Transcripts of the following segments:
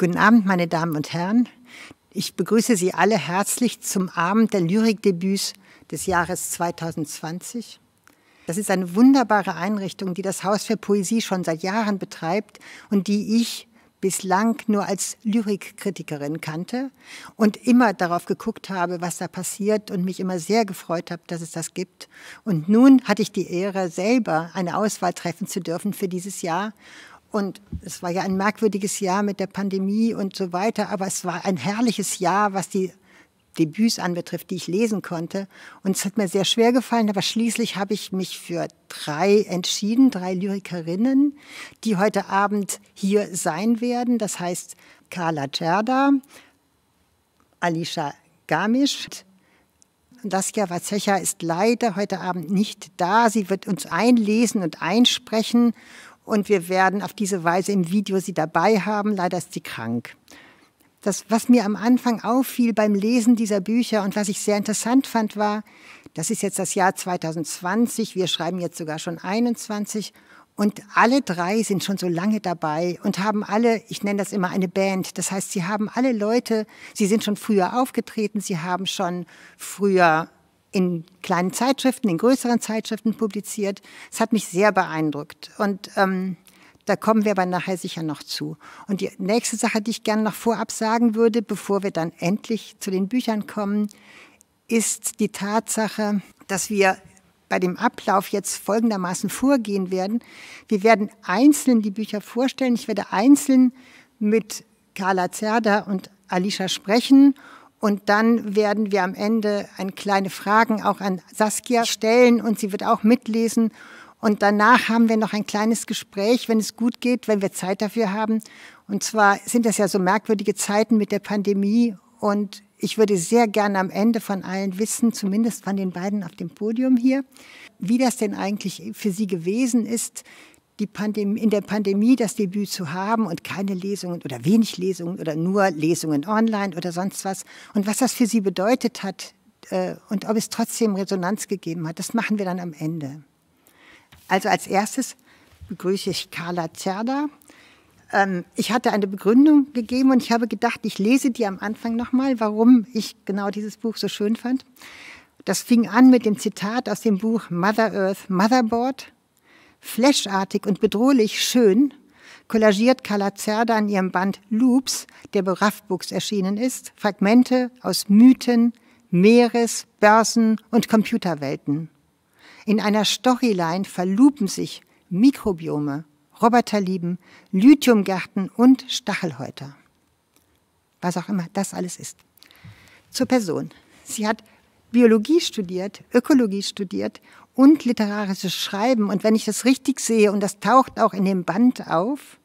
Guten Abend, meine Damen und Herren. Ich begrüße Sie alle herzlich zum Abend der Lyrikdebüts des Jahres 2020. Das ist eine wunderbare Einrichtung, die das Haus für Poesie schon seit Jahren betreibt und die ich bislang nur als Lyrikkritikerin kannte und immer darauf geguckt habe, was da passiert und mich immer sehr gefreut habe, dass es das gibt. Und nun hatte ich die Ehre, selber eine Auswahl treffen zu dürfen für dieses Jahr und es war ja ein merkwürdiges Jahr mit der Pandemie und so weiter, aber es war ein herrliches Jahr, was die Debüts anbetrifft, die ich lesen konnte. Und es hat mir sehr schwer gefallen, aber schließlich habe ich mich für drei entschieden, drei Lyrikerinnen, die heute Abend hier sein werden. Das heißt Carla Cerda, Alicia Gamisch. Dasja Wazecha ist leider heute Abend nicht da. Sie wird uns einlesen und einsprechen und wir werden auf diese Weise im Video sie dabei haben. Leider ist sie krank. Das, was mir am Anfang auffiel beim Lesen dieser Bücher und was ich sehr interessant fand, war, das ist jetzt das Jahr 2020, wir schreiben jetzt sogar schon 21 und alle drei sind schon so lange dabei und haben alle, ich nenne das immer eine Band, das heißt, sie haben alle Leute, sie sind schon früher aufgetreten, sie haben schon früher in kleinen Zeitschriften, in größeren Zeitschriften publiziert. Es hat mich sehr beeindruckt. Und ähm, da kommen wir aber nachher sicher noch zu. Und die nächste Sache, die ich gerne noch vorab sagen würde, bevor wir dann endlich zu den Büchern kommen, ist die Tatsache, dass wir bei dem Ablauf jetzt folgendermaßen vorgehen werden. Wir werden einzeln die Bücher vorstellen. Ich werde einzeln mit Carla Zerda und Alicia sprechen und dann werden wir am Ende ein kleine Fragen auch an Saskia stellen und sie wird auch mitlesen. Und danach haben wir noch ein kleines Gespräch, wenn es gut geht, wenn wir Zeit dafür haben. Und zwar sind das ja so merkwürdige Zeiten mit der Pandemie. Und ich würde sehr gerne am Ende von allen wissen, zumindest von den beiden auf dem Podium hier, wie das denn eigentlich für sie gewesen ist, die Pandemie, in der Pandemie das Debüt zu haben und keine Lesungen oder wenig Lesungen oder nur Lesungen online oder sonst was und was das für sie bedeutet hat äh, und ob es trotzdem Resonanz gegeben hat, das machen wir dann am Ende. Also als erstes begrüße ich Carla Zerda. Ähm, ich hatte eine Begründung gegeben und ich habe gedacht, ich lese die am Anfang nochmal, warum ich genau dieses Buch so schön fand. Das fing an mit dem Zitat aus dem Buch Mother Earth Motherboard Flashartig und bedrohlich schön kollagiert Carla Zerda in ihrem Band Loops, der bei Raffbooks erschienen ist, Fragmente aus Mythen, Meeres-, Börsen- und Computerwelten. In einer Storyline verlupen sich Mikrobiome, Roboterlieben, Lithiumgärten und Stachelhäuter. Was auch immer das alles ist. Zur Person. Sie hat Biologie studiert, Ökologie studiert und literarisches Schreiben. Und wenn ich das richtig sehe, und das taucht auch in dem Band auf,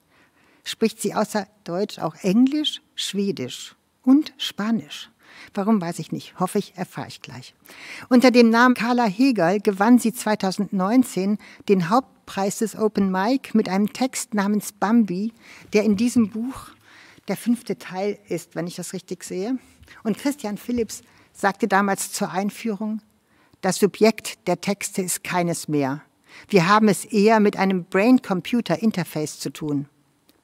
spricht sie außer Deutsch auch Englisch, Schwedisch und Spanisch. Warum weiß ich nicht. Hoffe ich, erfahre ich gleich. Unter dem Namen Carla Hegel gewann sie 2019 den Hauptpreis des Open Mic mit einem Text namens Bambi, der in diesem Buch der fünfte Teil ist, wenn ich das richtig sehe. Und Christian Philipps sagte damals zur Einführung, das Subjekt der Texte ist keines mehr. Wir haben es eher mit einem Brain-Computer-Interface zu tun,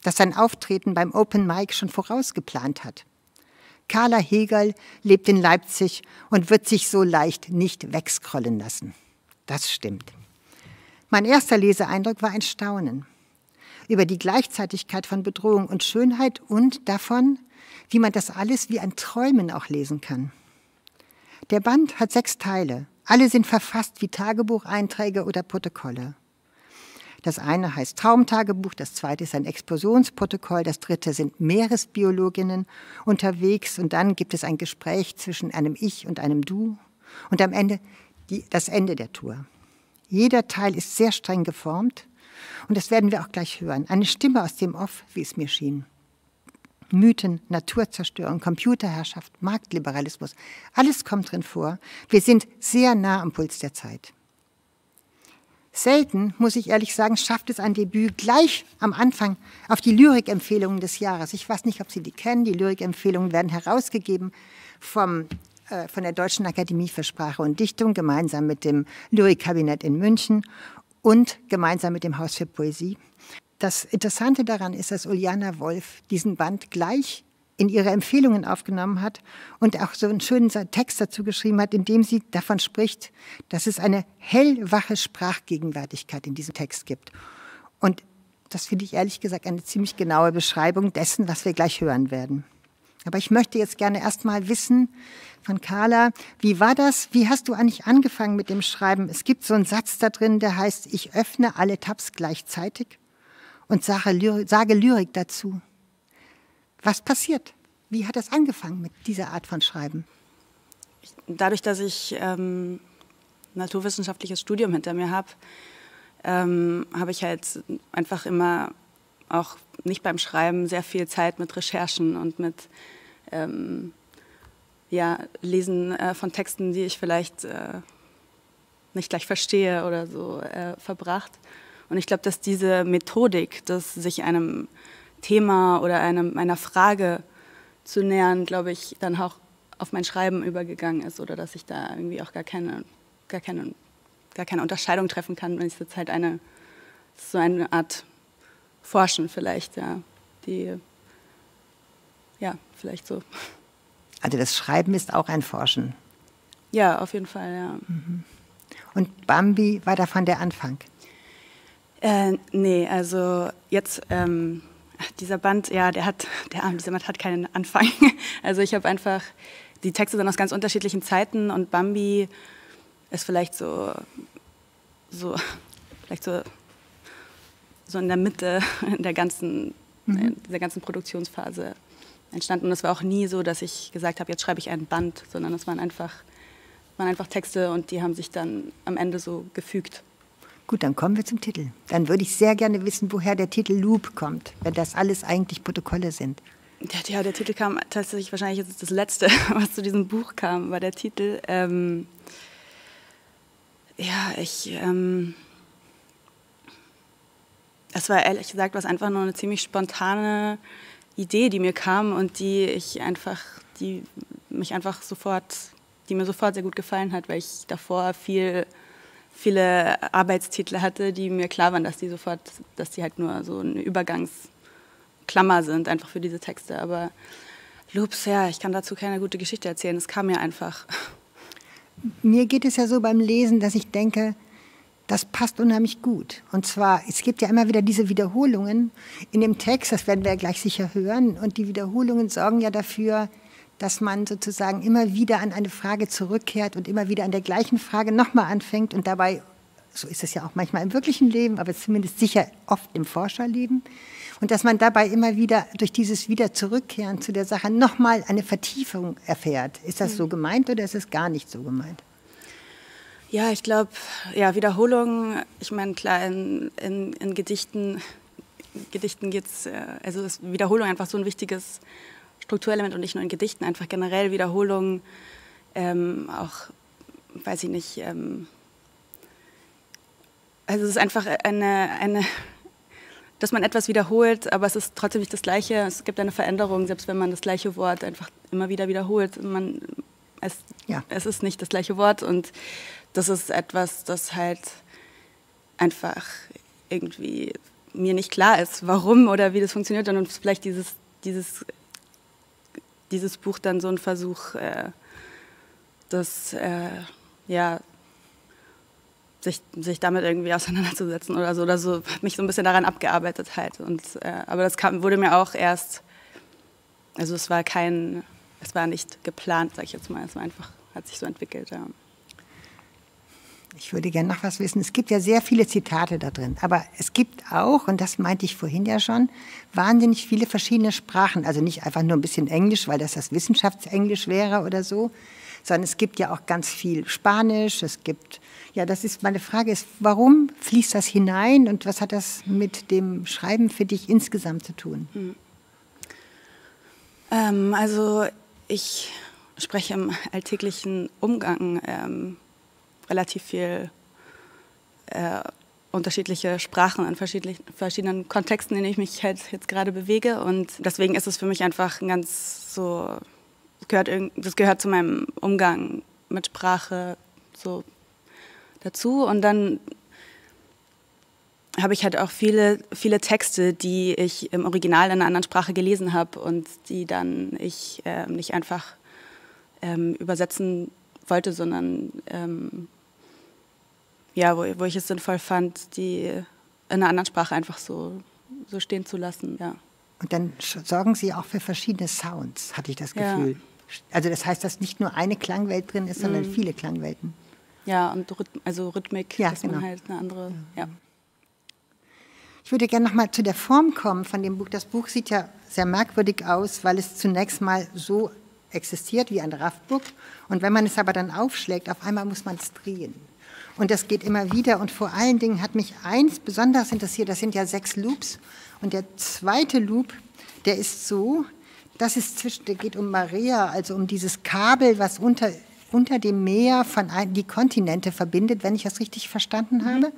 das sein Auftreten beim Open Mic schon vorausgeplant hat. Carla Hegel lebt in Leipzig und wird sich so leicht nicht wegscrollen lassen. Das stimmt. Mein erster Leseeindruck war ein Staunen über die Gleichzeitigkeit von Bedrohung und Schönheit und davon, wie man das alles wie ein Träumen auch lesen kann. Der Band hat sechs Teile. Alle sind verfasst wie Tagebucheinträge oder Protokolle. Das eine heißt Traumtagebuch, das zweite ist ein Explosionsprotokoll, das dritte sind Meeresbiologinnen unterwegs und dann gibt es ein Gespräch zwischen einem Ich und einem Du und am Ende die, das Ende der Tour. Jeder Teil ist sehr streng geformt und das werden wir auch gleich hören. Eine Stimme aus dem Off, wie es mir schien. Mythen, Naturzerstörung, Computerherrschaft, Marktliberalismus. Alles kommt drin vor. Wir sind sehr nah am Puls der Zeit. Selten, muss ich ehrlich sagen, schafft es ein Debüt gleich am Anfang auf die Lyrikempfehlungen des Jahres. Ich weiß nicht, ob Sie die kennen. Die Lyrikempfehlungen werden herausgegeben vom, äh, von der Deutschen Akademie für Sprache und Dichtung gemeinsam mit dem Lyrikkabinett in München und gemeinsam mit dem Haus für Poesie. Das Interessante daran ist, dass Uliana Wolf diesen Band gleich in ihre Empfehlungen aufgenommen hat und auch so einen schönen Text dazu geschrieben hat, in dem sie davon spricht, dass es eine hellwache Sprachgegenwärtigkeit in diesem Text gibt. Und das finde ich ehrlich gesagt eine ziemlich genaue Beschreibung dessen, was wir gleich hören werden. Aber ich möchte jetzt gerne erst mal wissen von Carla, wie war das? Wie hast du eigentlich angefangen mit dem Schreiben? Es gibt so einen Satz da drin, der heißt, ich öffne alle Tabs gleichzeitig und sage Lyrik, sage Lyrik dazu. Was passiert? Wie hat das angefangen mit dieser Art von Schreiben? Dadurch, dass ich ähm, naturwissenschaftliches Studium hinter mir habe, ähm, habe ich halt einfach immer auch nicht beim Schreiben sehr viel Zeit mit Recherchen und mit ähm, ja, Lesen äh, von Texten, die ich vielleicht äh, nicht gleich verstehe oder so äh, verbracht. Und ich glaube, dass diese Methodik, dass sich einem Thema oder einem, einer Frage zu nähern, glaube ich, dann auch auf mein Schreiben übergegangen ist oder dass ich da irgendwie auch gar keine, gar keine, gar keine Unterscheidung treffen kann, wenn es jetzt halt eine, so eine Art Forschen vielleicht, ja, die, ja, vielleicht so. Also das Schreiben ist auch ein Forschen. Ja, auf jeden Fall, ja. Mhm. Und Bambi war davon der Anfang? Äh, nee, also jetzt ähm, dieser Band, ja, der hat, der Arm, dieser Band hat keinen Anfang. Also ich habe einfach, die Texte sind aus ganz unterschiedlichen Zeiten und Bambi ist vielleicht so, so, vielleicht so, so in der Mitte der ganzen, mhm. der ganzen Produktionsphase entstanden. Und es war auch nie so, dass ich gesagt habe, jetzt schreibe ich einen Band, sondern es waren einfach, waren einfach Texte und die haben sich dann am Ende so gefügt. Gut, dann kommen wir zum Titel. Dann würde ich sehr gerne wissen, woher der Titel Loop kommt, wenn das alles eigentlich Protokolle sind. Ja, der Titel kam tatsächlich, wahrscheinlich ist das letzte, was zu diesem Buch kam, war der Titel. Ähm, ja, ich. Ähm, es war ehrlich gesagt was einfach nur eine ziemlich spontane Idee, die mir kam und die ich einfach, die mich einfach sofort, die mir sofort sehr gut gefallen hat, weil ich davor viel viele Arbeitstitel hatte, die mir klar waren, dass die sofort, dass die halt nur so eine Übergangsklammer sind, einfach für diese Texte. Aber Loops, ja, ich kann dazu keine gute Geschichte erzählen. Es kam mir einfach. Mir geht es ja so beim Lesen, dass ich denke, das passt unheimlich gut. Und zwar, es gibt ja immer wieder diese Wiederholungen in dem Text, das werden wir ja gleich sicher hören. Und die Wiederholungen sorgen ja dafür, dass man sozusagen immer wieder an eine Frage zurückkehrt und immer wieder an der gleichen Frage nochmal anfängt und dabei, so ist es ja auch manchmal im wirklichen Leben, aber zumindest sicher oft im Forscherleben, und dass man dabei immer wieder durch dieses Wieder zurückkehren zu der Sache nochmal eine Vertiefung erfährt. Ist das so mhm. gemeint oder ist es gar nicht so gemeint? Ja, ich glaube, ja, Wiederholung, ich meine, klar, in, in, in Gedichten, Gedichten geht es, äh, also ist Wiederholung einfach so ein wichtiges Strukturelement und nicht nur in Gedichten, einfach generell Wiederholungen, ähm, auch, weiß ich nicht, ähm, also es ist einfach eine, eine, dass man etwas wiederholt, aber es ist trotzdem nicht das Gleiche. Es gibt eine Veränderung, selbst wenn man das gleiche Wort einfach immer wieder wiederholt. Man, es, ja. es ist nicht das gleiche Wort und das ist etwas, das halt einfach irgendwie mir nicht klar ist, warum oder wie das funktioniert und vielleicht dieses, dieses dieses Buch dann so ein Versuch, äh, das, äh, ja, sich, sich damit irgendwie auseinanderzusetzen oder so, oder so, mich so ein bisschen daran abgearbeitet halt. Und, äh, aber das kam, wurde mir auch erst, also es war kein, es war nicht geplant, sag ich jetzt mal, es war einfach, hat sich so entwickelt, ja. Ich würde gerne noch was wissen. Es gibt ja sehr viele Zitate da drin, aber es gibt auch, und das meinte ich vorhin ja schon, wahnsinnig viele verschiedene Sprachen. Also nicht einfach nur ein bisschen Englisch, weil das das Wissenschaftsenglisch wäre oder so, sondern es gibt ja auch ganz viel Spanisch. Es gibt, ja, das ist meine Frage ist, warum fließt das hinein und was hat das mit dem Schreiben für dich insgesamt zu tun? Hm. Ähm, also ich spreche im alltäglichen Umgang ähm, relativ viel äh, unterschiedliche Sprachen in verschiedenen Kontexten, in denen ich mich halt jetzt gerade bewege. Und deswegen ist es für mich einfach ein ganz so, gehört, das gehört zu meinem Umgang mit Sprache so dazu. Und dann habe ich halt auch viele, viele Texte, die ich im Original in einer anderen Sprache gelesen habe und die dann ich äh, nicht einfach ähm, übersetzen wollte, sondern ähm, ja, wo, wo ich es sinnvoll fand, die in einer anderen Sprache einfach so, so stehen zu lassen. Ja. Und dann sorgen Sie auch für verschiedene Sounds, hatte ich das Gefühl. Ja. Also das heißt, dass nicht nur eine Klangwelt drin ist, sondern mhm. viele Klangwelten. Ja, und Rhyth also Rhythmik, ja, dass genau. man halt eine andere. Ja. Ich würde gerne noch mal zu der Form kommen von dem Buch. Das Buch sieht ja sehr merkwürdig aus, weil es zunächst mal so existiert wie ein Raffbook. Und wenn man es aber dann aufschlägt, auf einmal muss man es drehen. Und das geht immer wieder. Und vor allen Dingen hat mich eins besonders interessiert, das sind ja sechs Loops. Und der zweite Loop, der ist so, das ist zwischen, der geht um Maria, also um dieses Kabel, was unter, unter dem Meer von ein, die Kontinente verbindet, wenn ich das richtig verstanden mhm. habe.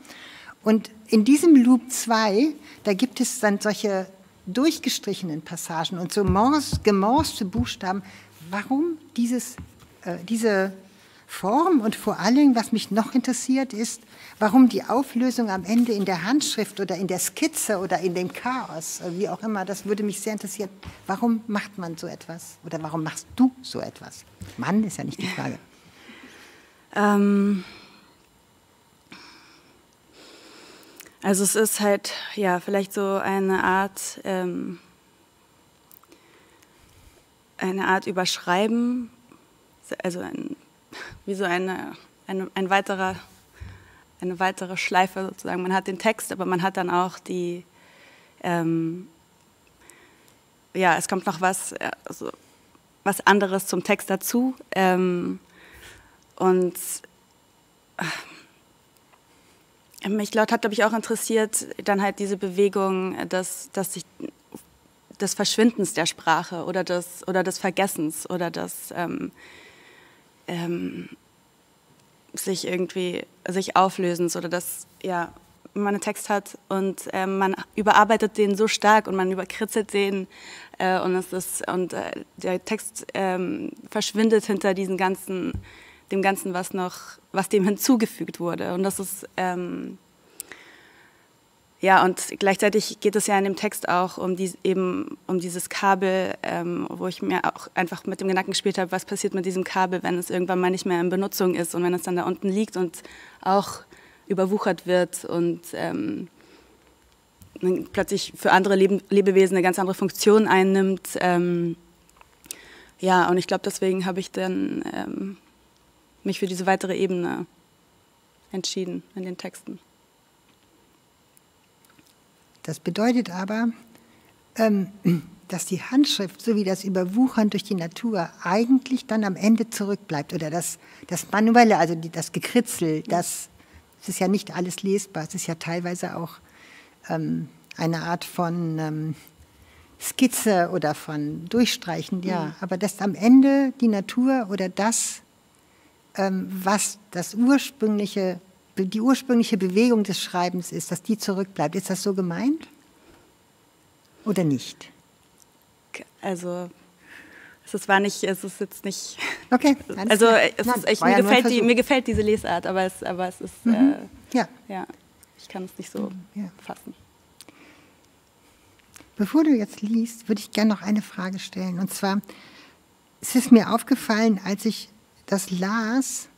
Und in diesem Loop 2, da gibt es dann solche durchgestrichenen Passagen und so gemorste Buchstaben. Warum dieses, äh, diese Form und vor allem, was mich noch interessiert, ist, warum die Auflösung am Ende in der Handschrift oder in der Skizze oder in dem Chaos, äh, wie auch immer, das würde mich sehr interessieren. Warum macht man so etwas? Oder warum machst du so etwas? Mann ist ja nicht die Frage. Ähm also es ist halt, ja, vielleicht so eine Art, ähm, eine Art Überschreiben, also ein wie so eine, eine, ein weiterer, eine weitere Schleife sozusagen. Man hat den Text, aber man hat dann auch die, ähm, ja, es kommt noch was, also was anderes zum Text dazu. Ähm, und äh, mich laut hat, glaube ich, auch interessiert, dann halt diese Bewegung, dass, dass sich des Verschwindens der Sprache oder des, oder des Vergessens oder des, ähm, ähm, sich irgendwie sich auflösen oder dass ja man einen Text hat und äh, man überarbeitet den so stark und man überkritzelt den äh, und es ist und äh, der Text ähm, verschwindet hinter diesen ganzen dem ganzen was noch was dem hinzugefügt wurde. Und das ist ähm, ja, und gleichzeitig geht es ja in dem Text auch um, die, eben, um dieses Kabel, ähm, wo ich mir auch einfach mit dem Gedanken gespielt habe, was passiert mit diesem Kabel, wenn es irgendwann mal nicht mehr in Benutzung ist und wenn es dann da unten liegt und auch überwuchert wird und ähm, plötzlich für andere Leb Lebewesen eine ganz andere Funktion einnimmt. Ähm, ja, und ich glaube, deswegen habe ich dann ähm, mich für diese weitere Ebene entschieden in den Texten. Das bedeutet aber, ähm, dass die Handschrift, so wie das Überwuchern durch die Natur, eigentlich dann am Ende zurückbleibt. Oder das, das Manuelle, also die, das Gekritzel, das, das ist ja nicht alles lesbar. Es ist ja teilweise auch ähm, eine Art von ähm, Skizze oder von Durchstreichen, ja. Mhm. Aber dass am Ende die Natur oder das, ähm, was das ursprüngliche die ursprüngliche Bewegung des Schreibens ist, dass die zurückbleibt. Ist das so gemeint oder nicht? Also es war nicht, es ist jetzt nicht. Okay. Also es ist, ich, mir, gefällt die, mir gefällt diese Lesart, aber es, aber es ist mhm. äh, ja. ja, ich kann es nicht so mhm, ja. fassen. Bevor du jetzt liest, würde ich gerne noch eine Frage stellen. Und zwar, es ist mir aufgefallen, als ich das las,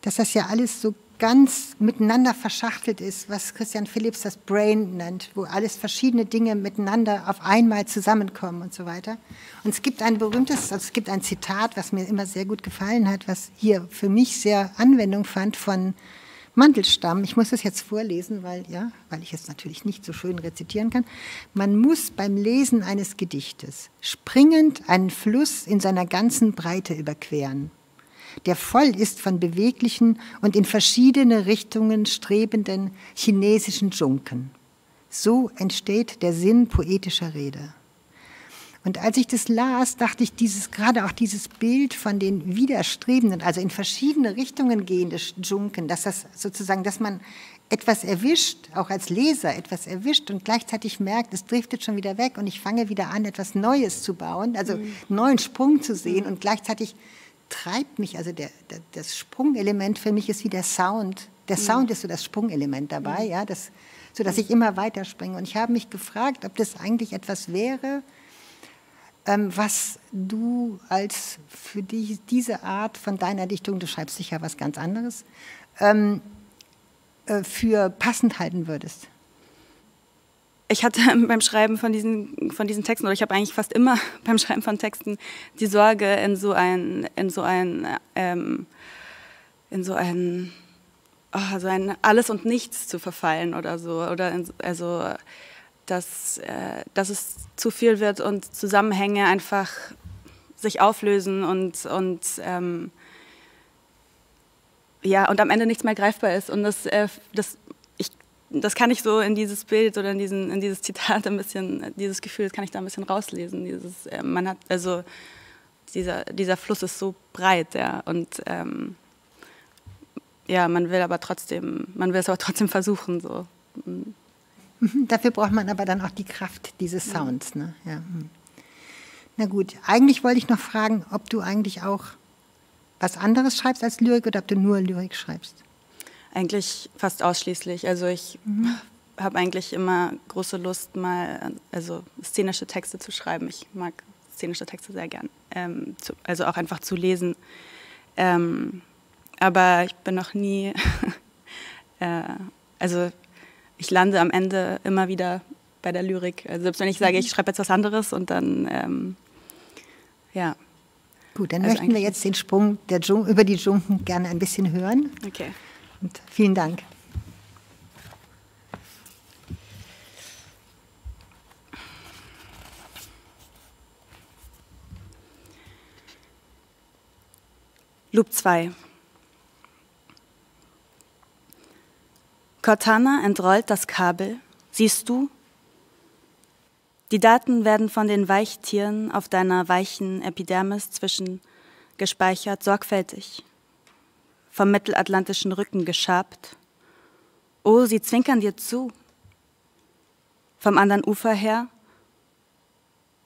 dass das ja alles so ganz miteinander verschachtelt ist, was Christian Philipps das Brain nennt, wo alles verschiedene Dinge miteinander auf einmal zusammenkommen und so weiter. Und es gibt ein berühmtes, also es gibt ein Zitat, was mir immer sehr gut gefallen hat, was hier für mich sehr Anwendung fand von Mandelstamm. Ich muss es jetzt vorlesen, weil, ja, weil ich es natürlich nicht so schön rezitieren kann. Man muss beim Lesen eines Gedichtes springend einen Fluss in seiner ganzen Breite überqueren der voll ist von beweglichen und in verschiedene Richtungen strebenden chinesischen Junken. So entsteht der Sinn poetischer Rede. Und als ich das las, dachte ich, dieses, gerade auch dieses Bild von den widerstrebenden, also in verschiedene Richtungen gehende Junken, dass das sozusagen, dass man etwas erwischt, auch als Leser etwas erwischt und gleichzeitig merkt, es driftet schon wieder weg und ich fange wieder an, etwas Neues zu bauen, also mhm. neuen Sprung zu sehen und gleichzeitig treibt mich, also der, der, das Sprungelement für mich ist wie der Sound. Der mhm. Sound ist so das Sprungelement dabei, mhm. ja, das sodass ich immer weiterspringe. Und ich habe mich gefragt, ob das eigentlich etwas wäre, ähm, was du als für die, diese Art von deiner Dichtung, du schreibst sicher was ganz anderes, ähm, äh, für passend halten würdest ich hatte beim Schreiben von diesen, von diesen Texten, oder ich habe eigentlich fast immer beim Schreiben von Texten die Sorge, in so ein, in so ein, ähm, in so ein, oh, so ein Alles und Nichts zu verfallen oder so. Oder in, also, dass, äh, dass es zu viel wird und Zusammenhänge einfach sich auflösen und, und ähm, ja, und am Ende nichts mehr greifbar ist. Und das, äh, das das kann ich so in dieses Bild oder in, diesen, in dieses Zitat ein bisschen, dieses Gefühl, das kann ich da ein bisschen rauslesen. Dieses, äh, man hat, also dieser, dieser Fluss ist so breit, ja, und ähm, ja, man will aber trotzdem, man will es aber trotzdem versuchen, so. Mhm. Dafür braucht man aber dann auch die Kraft dieses Sounds, ne? Ja. Mhm. Na gut, eigentlich wollte ich noch fragen, ob du eigentlich auch was anderes schreibst als Lyrik oder ob du nur Lyrik schreibst. Eigentlich fast ausschließlich. Also ich mhm. habe eigentlich immer große Lust, mal also szenische Texte zu schreiben. Ich mag szenische Texte sehr gern. Ähm, zu, also auch einfach zu lesen. Ähm, aber ich bin noch nie, äh, also ich lande am Ende immer wieder bei der Lyrik. Also selbst wenn ich sage, ich mhm. schreibe jetzt was anderes und dann, ähm, ja. Gut, dann also möchten wir jetzt den Sprung der über die Dschunken gerne ein bisschen hören. Okay. Und vielen Dank. Loop 2. Cortana entrollt das Kabel. Siehst du? Die Daten werden von den Weichtieren auf deiner weichen Epidermis zwischen gespeichert, sorgfältig vom mittelatlantischen Rücken geschabt. Oh, sie zwinkern dir zu. Vom anderen Ufer her.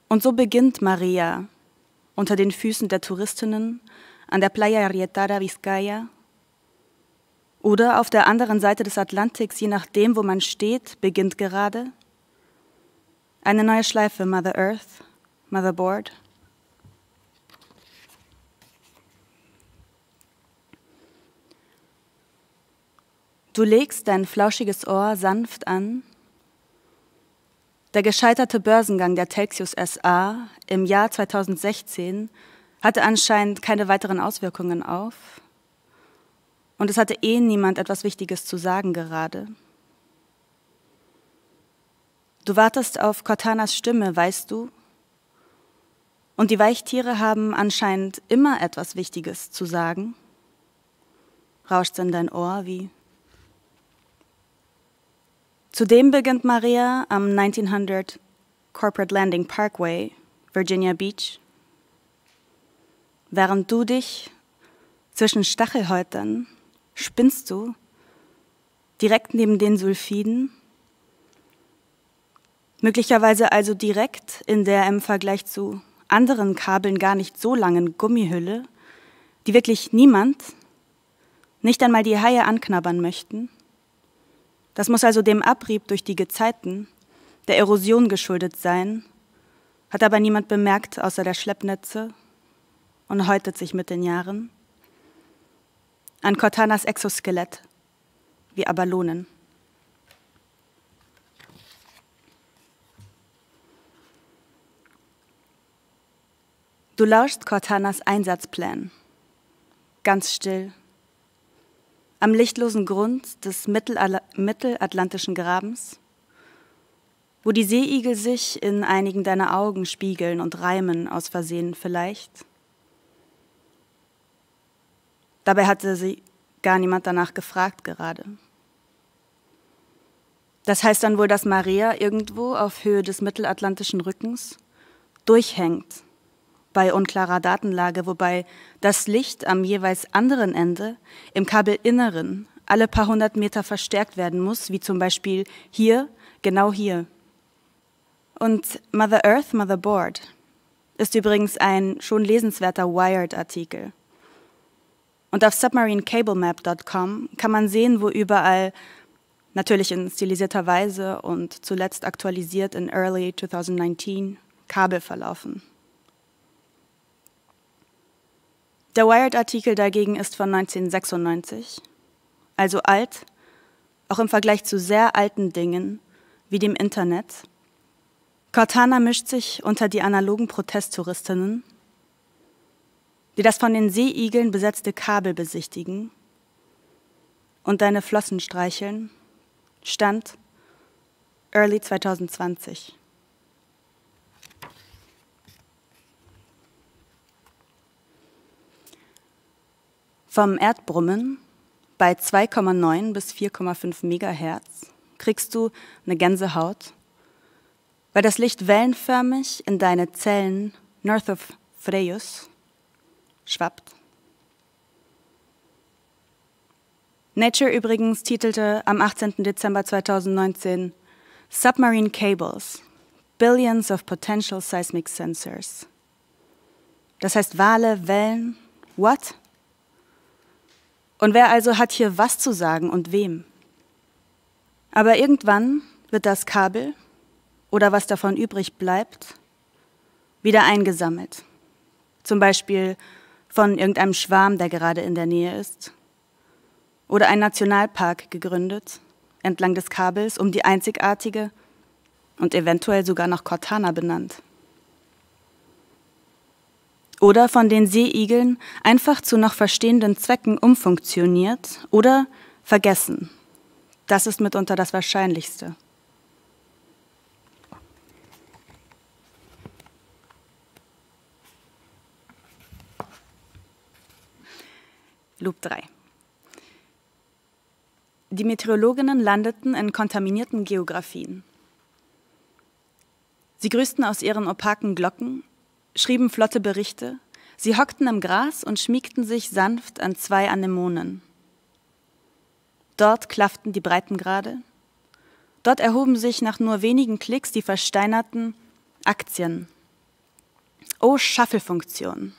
Und so beginnt Maria unter den Füßen der Touristinnen an der Playa Rietada Vizcaya. Oder auf der anderen Seite des Atlantiks, je nachdem, wo man steht, beginnt gerade eine neue Schleife Mother Earth, Motherboard. Du legst dein flauschiges Ohr sanft an. Der gescheiterte Börsengang der Telxius SA im Jahr 2016 hatte anscheinend keine weiteren Auswirkungen auf. Und es hatte eh niemand etwas Wichtiges zu sagen gerade. Du wartest auf Cortanas Stimme, weißt du? Und die Weichtiere haben anscheinend immer etwas Wichtiges zu sagen. Rauscht in dein Ohr wie Zudem beginnt Maria am 1900 Corporate Landing Parkway, Virginia Beach. Während du dich zwischen Stachelhäutern spinnst du direkt neben den Sulfiden, möglicherweise also direkt in der im Vergleich zu anderen Kabeln gar nicht so langen Gummihülle, die wirklich niemand, nicht einmal die Haie anknabbern möchten. Das muss also dem Abrieb durch die Gezeiten, der Erosion geschuldet sein, hat aber niemand bemerkt außer der Schleppnetze und häutet sich mit den Jahren. An Cortanas Exoskelett, wie Abalonen. Du lauschst Cortanas Einsatzplan, ganz still am lichtlosen Grund des mittelatlantischen Grabens, wo die Seeigel sich in einigen deiner Augen spiegeln und reimen aus Versehen vielleicht. Dabei hatte sie gar niemand danach gefragt gerade. Das heißt dann wohl, dass Maria irgendwo auf Höhe des mittelatlantischen Rückens durchhängt bei unklarer Datenlage, wobei das Licht am jeweils anderen Ende im Kabelinneren alle paar hundert Meter verstärkt werden muss, wie zum Beispiel hier, genau hier. Und Mother Earth, Mother Board ist übrigens ein schon lesenswerter Wired-Artikel. Und auf submarinecablemap.com kann man sehen, wo überall natürlich in stilisierter Weise und zuletzt aktualisiert in early 2019, Kabel verlaufen. Der Wired-Artikel dagegen ist von 1996, also alt, auch im Vergleich zu sehr alten Dingen wie dem Internet. Cortana mischt sich unter die analogen Protesttouristinnen, die das von den Seeigeln besetzte Kabel besichtigen und deine Flossen streicheln, stand early 2020. Vom Erdbrummen bei 2,9 bis 4,5 Megahertz kriegst du eine Gänsehaut, weil das Licht wellenförmig in deine Zellen north of Freyus schwappt. Nature übrigens titelte am 18. Dezember 2019 Submarine Cables, Billions of Potential Seismic Sensors. Das heißt Wale, Wellen, what? Und wer also hat hier was zu sagen und wem? Aber irgendwann wird das Kabel oder was davon übrig bleibt, wieder eingesammelt. Zum Beispiel von irgendeinem Schwarm, der gerade in der Nähe ist. Oder ein Nationalpark gegründet, entlang des Kabels, um die einzigartige und eventuell sogar nach Cortana benannt oder von den Seeigeln einfach zu noch verstehenden Zwecken umfunktioniert oder vergessen. Das ist mitunter das Wahrscheinlichste. Loop 3. Die Meteorologinnen landeten in kontaminierten Geografien. Sie grüßten aus ihren opaken Glocken schrieben flotte Berichte, sie hockten im Gras und schmiegten sich sanft an zwei Anemonen. Dort klafften die Breitengrade, dort erhoben sich nach nur wenigen Klicks die versteinerten Aktien. Oh, Schaffelfunktion,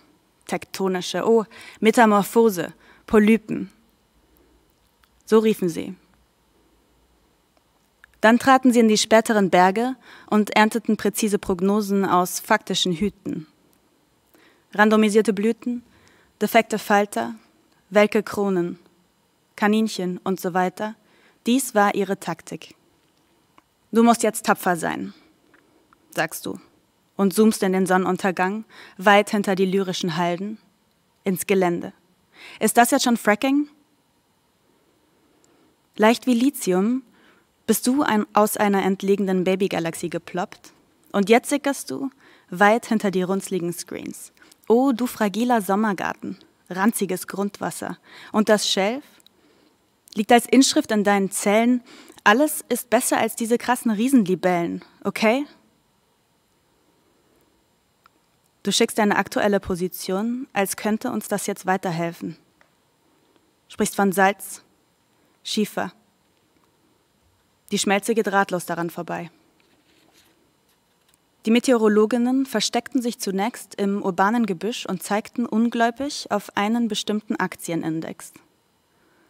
tektonische, oh, Metamorphose, Polypen. So riefen sie. Dann traten sie in die späteren Berge und ernteten präzise Prognosen aus faktischen Hüten. Randomisierte Blüten, defekte Falter, welke Kronen, Kaninchen und so weiter. Dies war ihre Taktik. Du musst jetzt tapfer sein, sagst du, und zoomst in den Sonnenuntergang, weit hinter die lyrischen Halden, ins Gelände. Ist das jetzt schon Fracking? Leicht wie Lithium bist du ein, aus einer entlegenen Babygalaxie geploppt und jetzt sickerst du weit hinter die runzligen Screens. Oh, du fragiler Sommergarten, ranziges Grundwasser. Und das Schelf liegt als Inschrift in deinen Zellen, alles ist besser als diese krassen Riesenlibellen, okay? Du schickst deine aktuelle Position, als könnte uns das jetzt weiterhelfen. Sprichst von Salz, Schiefer, die Schmelze geht ratlos daran vorbei. Die Meteorologinnen versteckten sich zunächst im urbanen Gebüsch und zeigten ungläubig auf einen bestimmten Aktienindex.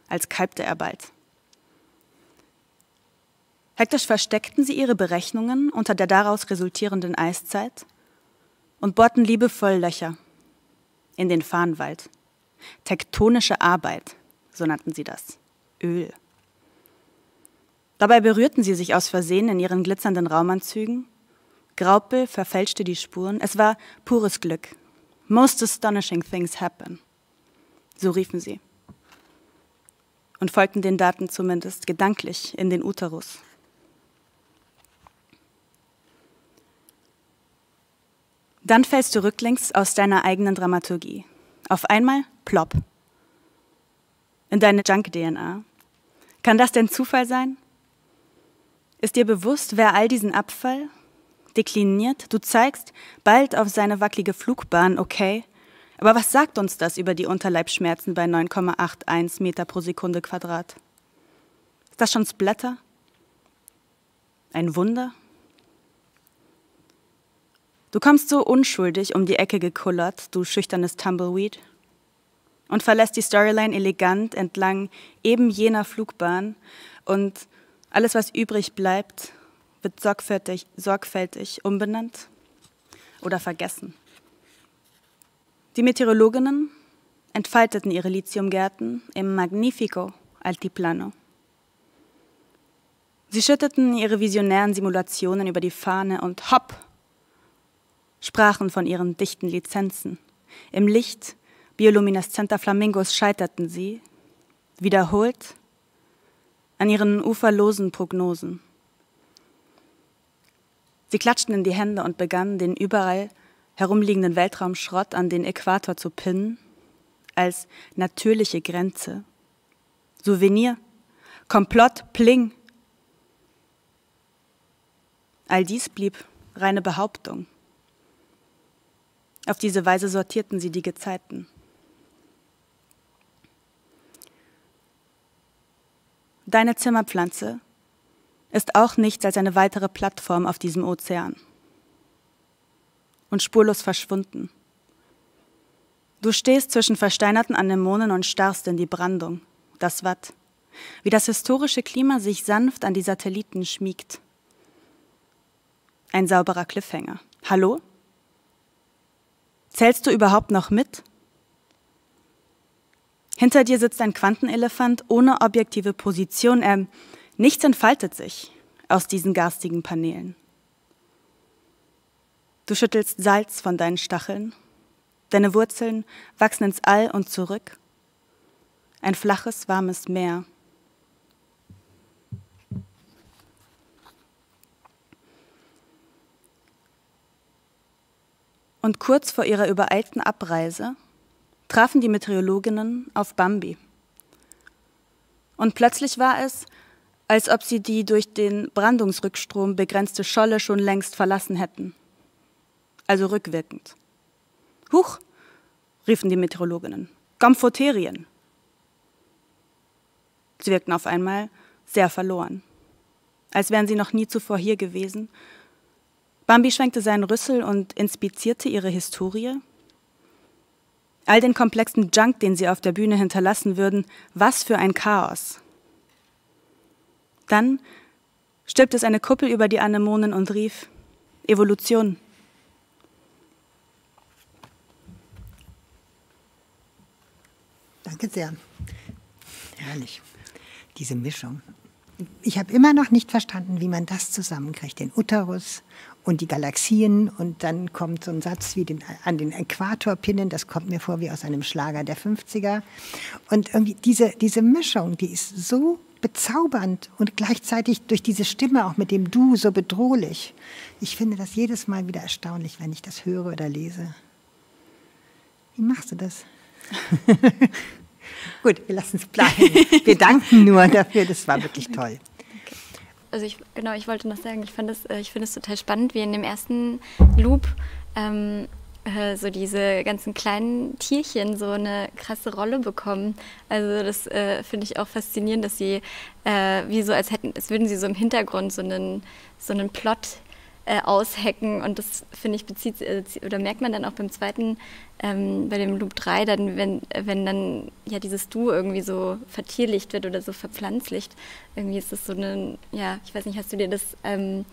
Als kalbte er bald. Hektisch versteckten sie ihre Berechnungen unter der daraus resultierenden Eiszeit und bohrten liebevoll Löcher in den Farnwald. Tektonische Arbeit, so nannten sie das. Öl. Dabei berührten sie sich aus Versehen in ihren glitzernden Raumanzügen. Graupel verfälschte die Spuren. Es war pures Glück. Most astonishing things happen. So riefen sie. Und folgten den Daten zumindest gedanklich in den Uterus. Dann fällst du rücklings aus deiner eigenen Dramaturgie. Auf einmal plopp. In deine Junk-DNA. Kann das denn Zufall sein? Ist dir bewusst, wer all diesen Abfall dekliniert? Du zeigst bald auf seine wackelige Flugbahn, okay. Aber was sagt uns das über die Unterleibschmerzen bei 9,81 Meter pro Sekunde Quadrat? Ist das schon Splatter? Ein Wunder? Du kommst so unschuldig um die Ecke gekullert, du schüchternes Tumbleweed, und verlässt die Storyline elegant entlang eben jener Flugbahn und Alles, was übrig bleibt, wird sorgfältig, sorgfältig umbenannt oder vergessen. Die Meteorologinnen entfalteten ihre Lithiumgärten im Magnifico Altiplano. Sie schütteten ihre visionären Simulationen über die Fahne und hopp, sprachen von ihren dichten Lizenzen. Im Licht biolumineszenter Flamingos scheiterten sie, wiederholt, an ihren uferlosen Prognosen. Sie klatschten in die Hände und begannen, den überall herumliegenden Weltraumschrott an den Äquator zu pinnen, als natürliche Grenze. Souvenir, Komplott, Pling. All dies blieb reine Behauptung. Auf diese Weise sortierten sie die Gezeiten. Deine Zimmerpflanze ist auch nichts als eine weitere Plattform auf diesem Ozean. Und spurlos verschwunden. Du stehst zwischen versteinerten Anemonen und starrst in die Brandung, das Watt, wie das historische Klima sich sanft an die Satelliten schmiegt. Ein sauberer Cliffhanger. Hallo? Zählst du überhaupt noch mit? Hinter dir sitzt ein Quantenelefant ohne objektive Position. Er, nichts entfaltet sich aus diesen garstigen Paneelen. Du schüttelst Salz von deinen Stacheln. Deine Wurzeln wachsen ins All und zurück. Ein flaches, warmes Meer. Und kurz vor ihrer übereilten Abreise trafen die Meteorologinnen auf Bambi. Und plötzlich war es, als ob sie die durch den Brandungsrückstrom begrenzte Scholle schon längst verlassen hätten. Also rückwirkend. Huch, riefen die Meteorologinnen. Gomphoterien. Sie wirkten auf einmal sehr verloren, als wären sie noch nie zuvor hier gewesen. Bambi schwenkte seinen Rüssel und inspizierte ihre Historie, All den komplexen Junk, den sie auf der Bühne hinterlassen würden, was für ein Chaos. Dann stülpte es eine Kuppel über die Anemonen und rief Evolution. Danke sehr. Herrlich. Diese Mischung. Ich habe immer noch nicht verstanden, wie man das zusammenkriegt, den Uterus und die Galaxien und dann kommt so ein Satz wie den, an den Äquatorpinnen, das kommt mir vor wie aus einem Schlager der 50er. Und irgendwie diese, diese Mischung, die ist so bezaubernd und gleichzeitig durch diese Stimme auch mit dem Du so bedrohlich. Ich finde das jedes Mal wieder erstaunlich, wenn ich das höre oder lese. Wie machst du das? Gut, wir lassen es bleiben. Wir danken nur dafür, das war wirklich toll also ich, genau, ich wollte noch sagen, ich, äh, ich finde es total spannend, wie in dem ersten Loop ähm, äh, so diese ganzen kleinen Tierchen so eine krasse Rolle bekommen. Also das äh, finde ich auch faszinierend, dass sie äh, wie so, als hätten, als würden sie so im Hintergrund so einen, so einen Plot äh, aushacken. Und das finde ich bezieht äh, oder merkt man dann auch beim zweiten ähm, bei dem Loop 3 dann wenn wenn dann ja dieses Du irgendwie so vertierlicht wird oder so verpflanzlicht irgendwie ist das so eine ja ich weiß nicht hast du dir das ähm,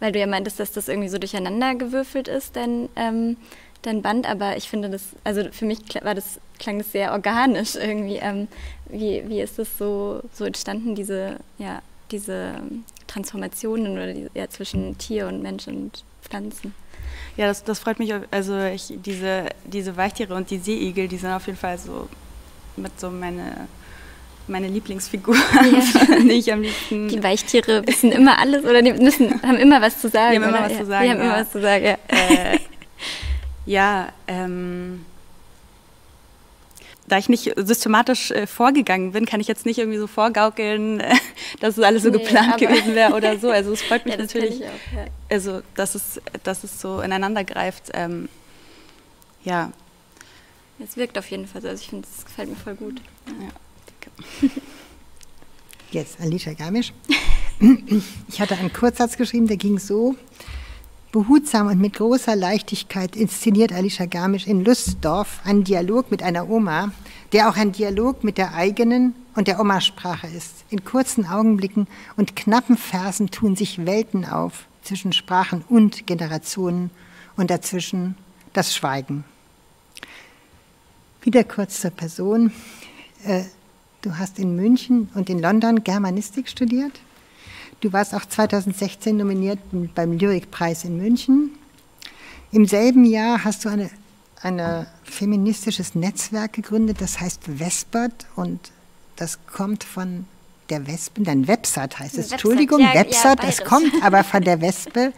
weil du ja meintest dass das irgendwie so durcheinander gewürfelt ist dein ähm, dein Band aber ich finde das also für mich war das klang das sehr organisch irgendwie ähm, wie wie ist das so so entstanden diese ja diese Transformationen oder die, ja, zwischen Tier und Mensch und Pflanzen. Ja, das, das freut mich. Also ich, diese, diese Weichtiere und die Seeigel, die sind auf jeden Fall so mit so meine meine Lieblingsfigur, ja. die ich am liebsten. Die Weichtiere wissen immer alles oder die müssen, haben immer was zu sagen. Die haben immer was ja. zu sagen. Die haben ja. immer was zu sagen, ja. Äh, ja, ähm, da ich nicht systematisch äh, vorgegangen bin, kann ich jetzt nicht irgendwie so vorgaukeln, äh, dass es alles so nee, geplant gewesen wäre oder so. Also es freut mich ja, natürlich, auch, ja. also dass es, dass es so ineinander greift. Ähm, ja. Es wirkt auf jeden Fall so. Also ich finde, es gefällt mir voll gut. Ja, Jetzt Alicia Garmisch. Ich hatte einen Kurzsatz geschrieben, der ging so. Behutsam und mit großer Leichtigkeit inszeniert Alicia Garmisch in Lustdorf einen Dialog mit einer Oma, der auch ein Dialog mit der eigenen und der Oma-Sprache ist. In kurzen Augenblicken und knappen Versen tun sich Welten auf zwischen Sprachen und Generationen und dazwischen das Schweigen. Wieder kurz zur Person. Äh, du hast in München und in London Germanistik studiert. Du warst auch 2016 nominiert beim Lyrikpreis in München. Im selben Jahr hast du eine, ein feministisches Netzwerk gegründet, das heißt Vespert und das kommt von der Wespe, dein Website heißt es, Entschuldigung, ja, Website, ja, es kommt aber von der Wespe,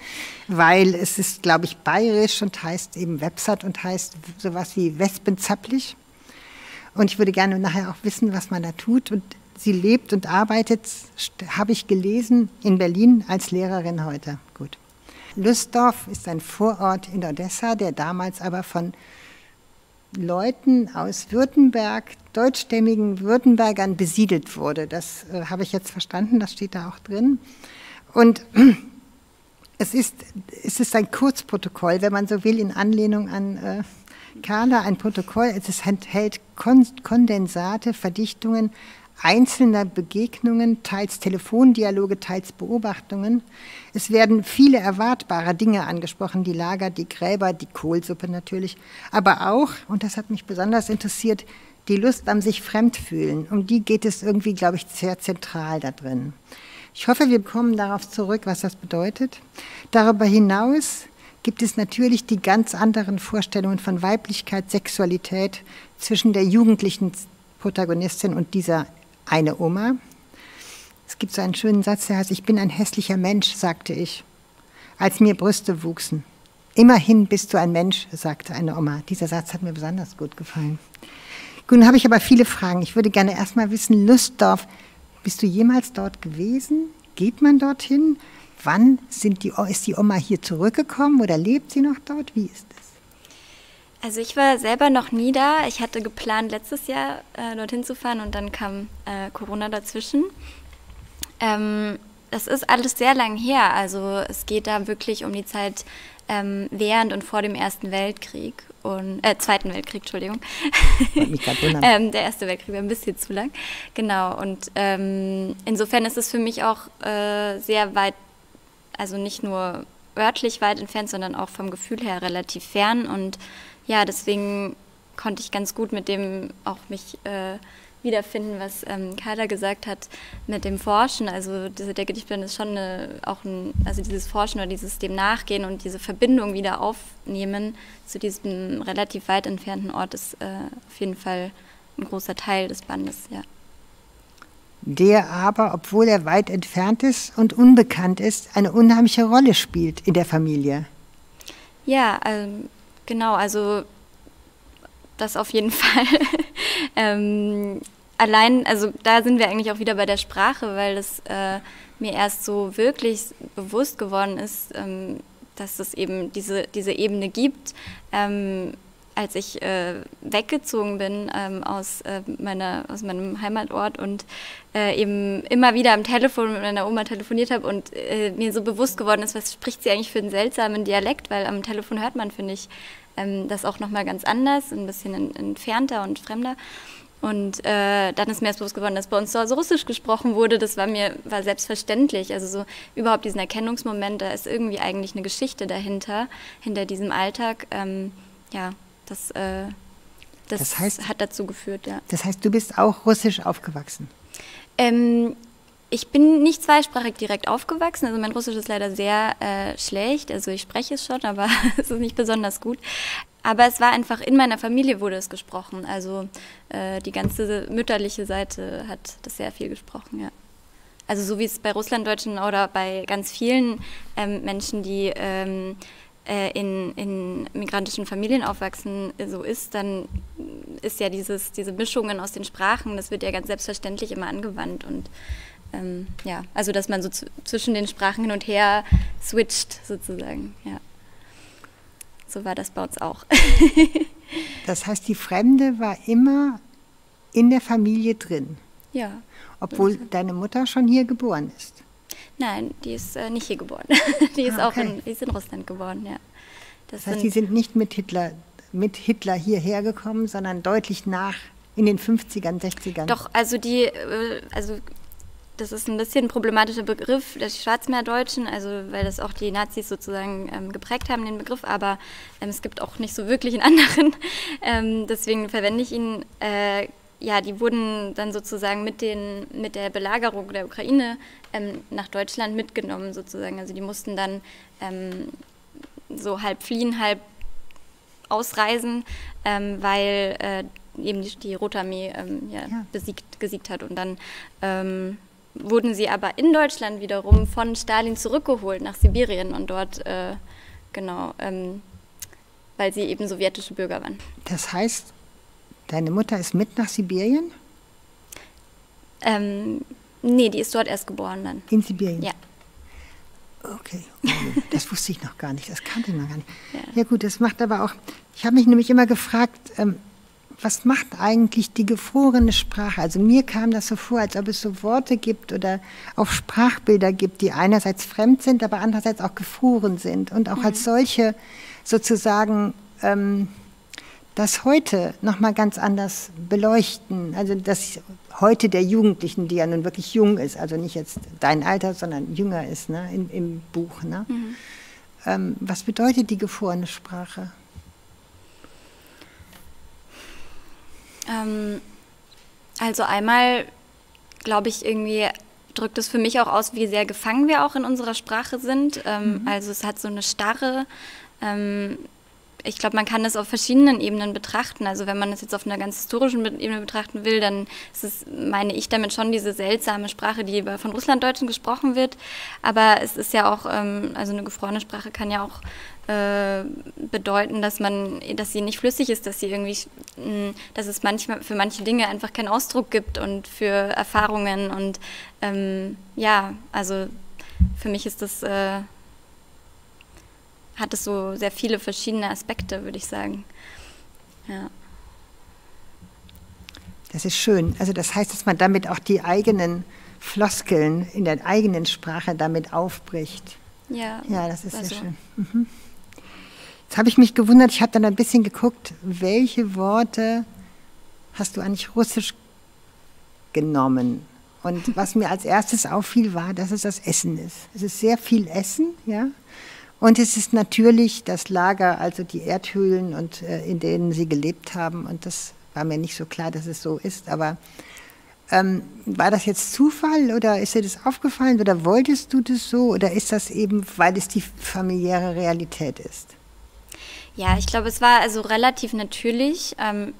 weil es ist, glaube ich, bayerisch und heißt eben Website und heißt sowas wie Wespenzapplich. Und ich würde gerne nachher auch wissen, was man da tut. Und sie lebt und arbeitet, habe ich gelesen, in Berlin als Lehrerin heute. Gut. Lustdorf ist ein Vorort in Odessa, der damals aber von Leuten aus Württemberg, deutschstämmigen Württembergern besiedelt wurde. Das äh, habe ich jetzt verstanden, das steht da auch drin. Und es ist, es ist ein Kurzprotokoll, wenn man so will, in Anlehnung an äh, Carla, ein Protokoll. Es enthält Kondensate, Verdichtungen einzelner Begegnungen, teils Telefondialoge, teils Beobachtungen. Es werden viele erwartbare Dinge angesprochen, die Lager, die Gräber, die Kohlsuppe natürlich, aber auch, und das hat mich besonders interessiert, die Lust am sich fremdfühlen. Um die geht es irgendwie, glaube ich, sehr zentral da drin. Ich hoffe, wir kommen darauf zurück, was das bedeutet. Darüber hinaus gibt es natürlich die ganz anderen Vorstellungen von Weiblichkeit, Sexualität zwischen der jugendlichen Protagonistin und dieser eine Oma. Es gibt so einen schönen Satz, der heißt, ich bin ein hässlicher Mensch, sagte ich, als mir Brüste wuchsen. Immerhin bist du ein Mensch, sagte eine Oma. Dieser Satz hat mir besonders gut gefallen. Nun habe ich aber viele Fragen. Ich würde gerne erstmal wissen, Lustdorf, bist du jemals dort gewesen? Geht man dorthin? Wann die, ist die Oma hier zurückgekommen oder lebt sie noch dort? Wie ist es? Also ich war selber noch nie da. Ich hatte geplant, letztes Jahr äh, dorthin zu fahren und dann kam äh, Corona dazwischen. Ähm, das ist alles sehr lang her. Also es geht da wirklich um die Zeit ähm, während und vor dem Ersten Weltkrieg und äh, Zweiten Weltkrieg, Entschuldigung. ähm, der Erste Weltkrieg war ein bisschen zu lang. Genau. Und ähm, insofern ist es für mich auch äh, sehr weit, also nicht nur örtlich weit entfernt, sondern auch vom Gefühl her relativ fern und ja, deswegen konnte ich ganz gut mit dem auch mich äh, wiederfinden, was ähm, Carla gesagt hat mit dem Forschen. Also diese, der Gedichtplan ist schon eine, auch ein, also dieses Forschen oder dieses dem Nachgehen und diese Verbindung wieder aufnehmen zu diesem relativ weit entfernten Ort ist äh, auf jeden Fall ein großer Teil des Bandes, ja. Der aber, obwohl er weit entfernt ist und unbekannt ist, eine unheimliche Rolle spielt in der Familie. Ja, ähm, Genau, also das auf jeden Fall. ähm, allein, also da sind wir eigentlich auch wieder bei der Sprache, weil es äh, mir erst so wirklich bewusst geworden ist, ähm, dass es eben diese, diese Ebene gibt. Ähm, als ich äh, weggezogen bin ähm, aus, äh, meiner, aus meinem Heimatort und äh, eben immer wieder am Telefon mit meiner Oma telefoniert habe und äh, mir so bewusst geworden ist, was spricht sie eigentlich für einen seltsamen Dialekt, weil am Telefon hört man, finde ich, ähm, das auch nochmal ganz anders, ein bisschen entfernter und fremder. Und äh, dann ist mir erst bewusst geworden, dass bei uns so also Russisch gesprochen wurde. Das war mir war selbstverständlich. Also so überhaupt diesen Erkennungsmoment, da ist irgendwie eigentlich eine Geschichte dahinter, hinter diesem Alltag. Ähm, ja, das, äh, das, das heißt, hat dazu geführt, ja. Das heißt, du bist auch russisch aufgewachsen? Ähm, ich bin nicht zweisprachig direkt aufgewachsen. Also mein Russisch ist leider sehr äh, schlecht. Also ich spreche es schon, aber es ist nicht besonders gut. Aber es war einfach, in meiner Familie wurde es gesprochen. Also äh, die ganze mütterliche Seite hat das sehr viel gesprochen, ja. Also so wie es bei Russlanddeutschen oder bei ganz vielen ähm, Menschen, die ähm, äh, in, in migrantischen Familien aufwachsen, so ist, dann ist ja dieses, diese Mischungen aus den Sprachen, das wird ja ganz selbstverständlich immer angewandt. Und ähm, ja, also dass man so zwischen den Sprachen hin und her switcht, sozusagen, ja. So war das bei uns auch. das heißt, die Fremde war immer in der Familie drin. Ja. Obwohl deine Mutter schon hier geboren ist. Nein, die ist äh, nicht hier geboren. die ist ah, okay. auch in, die ist in Russland geboren, ja. Das, das heißt, sind, die sind nicht mit Hitler, mit Hitler hierher gekommen, sondern deutlich nach in den 50ern, 60ern? Doch, also die, äh, also das ist ein bisschen ein problematischer Begriff der Schwarzmeerdeutschen, also weil das auch die Nazis sozusagen ähm, geprägt haben, den Begriff, aber ähm, es gibt auch nicht so wirklich einen anderen. Ähm, deswegen verwende ich ihn. Äh, ja, die wurden dann sozusagen mit, den, mit der Belagerung der Ukraine ähm, nach Deutschland mitgenommen, sozusagen. Also die mussten dann ähm, so halb fliehen, halb ausreisen, ähm, weil äh, eben die, die Rote Armee ja, ja. Besiegt, gesiegt hat. Und dann wurden sie aber in Deutschland wiederum von Stalin zurückgeholt nach Sibirien und dort, äh, genau, ähm, weil sie eben sowjetische Bürger waren. Das heißt, deine Mutter ist mit nach Sibirien? Ähm, nee, die ist dort erst geboren dann. In Sibirien? Ja. Okay, oh, das wusste ich noch gar nicht, das kannte ich noch gar nicht. Ja, ja gut, das macht aber auch, ich habe mich nämlich immer gefragt, ähm, was macht eigentlich die gefrorene Sprache? Also mir kam das so vor, als ob es so Worte gibt oder auch Sprachbilder gibt, die einerseits fremd sind, aber andererseits auch gefroren sind und auch mhm. als solche sozusagen ähm, das heute nochmal ganz anders beleuchten. Also das heute der Jugendlichen, die ja nun wirklich jung ist, also nicht jetzt dein Alter, sondern jünger ist ne, im, im Buch. Ne? Mhm. Ähm, was bedeutet die gefrorene Sprache? Ähm, also einmal, glaube ich, irgendwie drückt es für mich auch aus, wie sehr gefangen wir auch in unserer Sprache sind. Ähm, mhm. Also es hat so eine starre, ähm, ich glaube, man kann das auf verschiedenen Ebenen betrachten. Also wenn man es jetzt auf einer ganz historischen Ebene betrachten will, dann ist es, meine ich, damit schon diese seltsame Sprache, die von Russlanddeutschen gesprochen wird. Aber es ist ja auch, ähm, also eine gefrorene Sprache kann ja auch äh, bedeuten, dass man, dass sie nicht flüssig ist, dass sie irgendwie, dass es manchmal für manche Dinge einfach keinen Ausdruck gibt und für Erfahrungen und ähm, ja, also für mich ist das, äh, hat es so sehr viele verschiedene Aspekte, würde ich sagen. Ja. Das ist schön. Also das heißt, dass man damit auch die eigenen Floskeln in der eigenen Sprache damit aufbricht. Ja, ja das ist also. sehr schön. Mhm. Jetzt habe ich mich gewundert, ich habe dann ein bisschen geguckt, welche Worte hast du eigentlich russisch genommen? Und was mir als erstes auffiel, war, dass es das Essen ist. Es ist sehr viel Essen, ja. Und es ist natürlich das Lager, also die Erdhöhlen, und, äh, in denen sie gelebt haben. Und das war mir nicht so klar, dass es so ist. Aber ähm, war das jetzt Zufall oder ist dir das aufgefallen oder wolltest du das so oder ist das eben, weil es die familiäre Realität ist? Ja, ich glaube, es war also relativ natürlich. Ähm,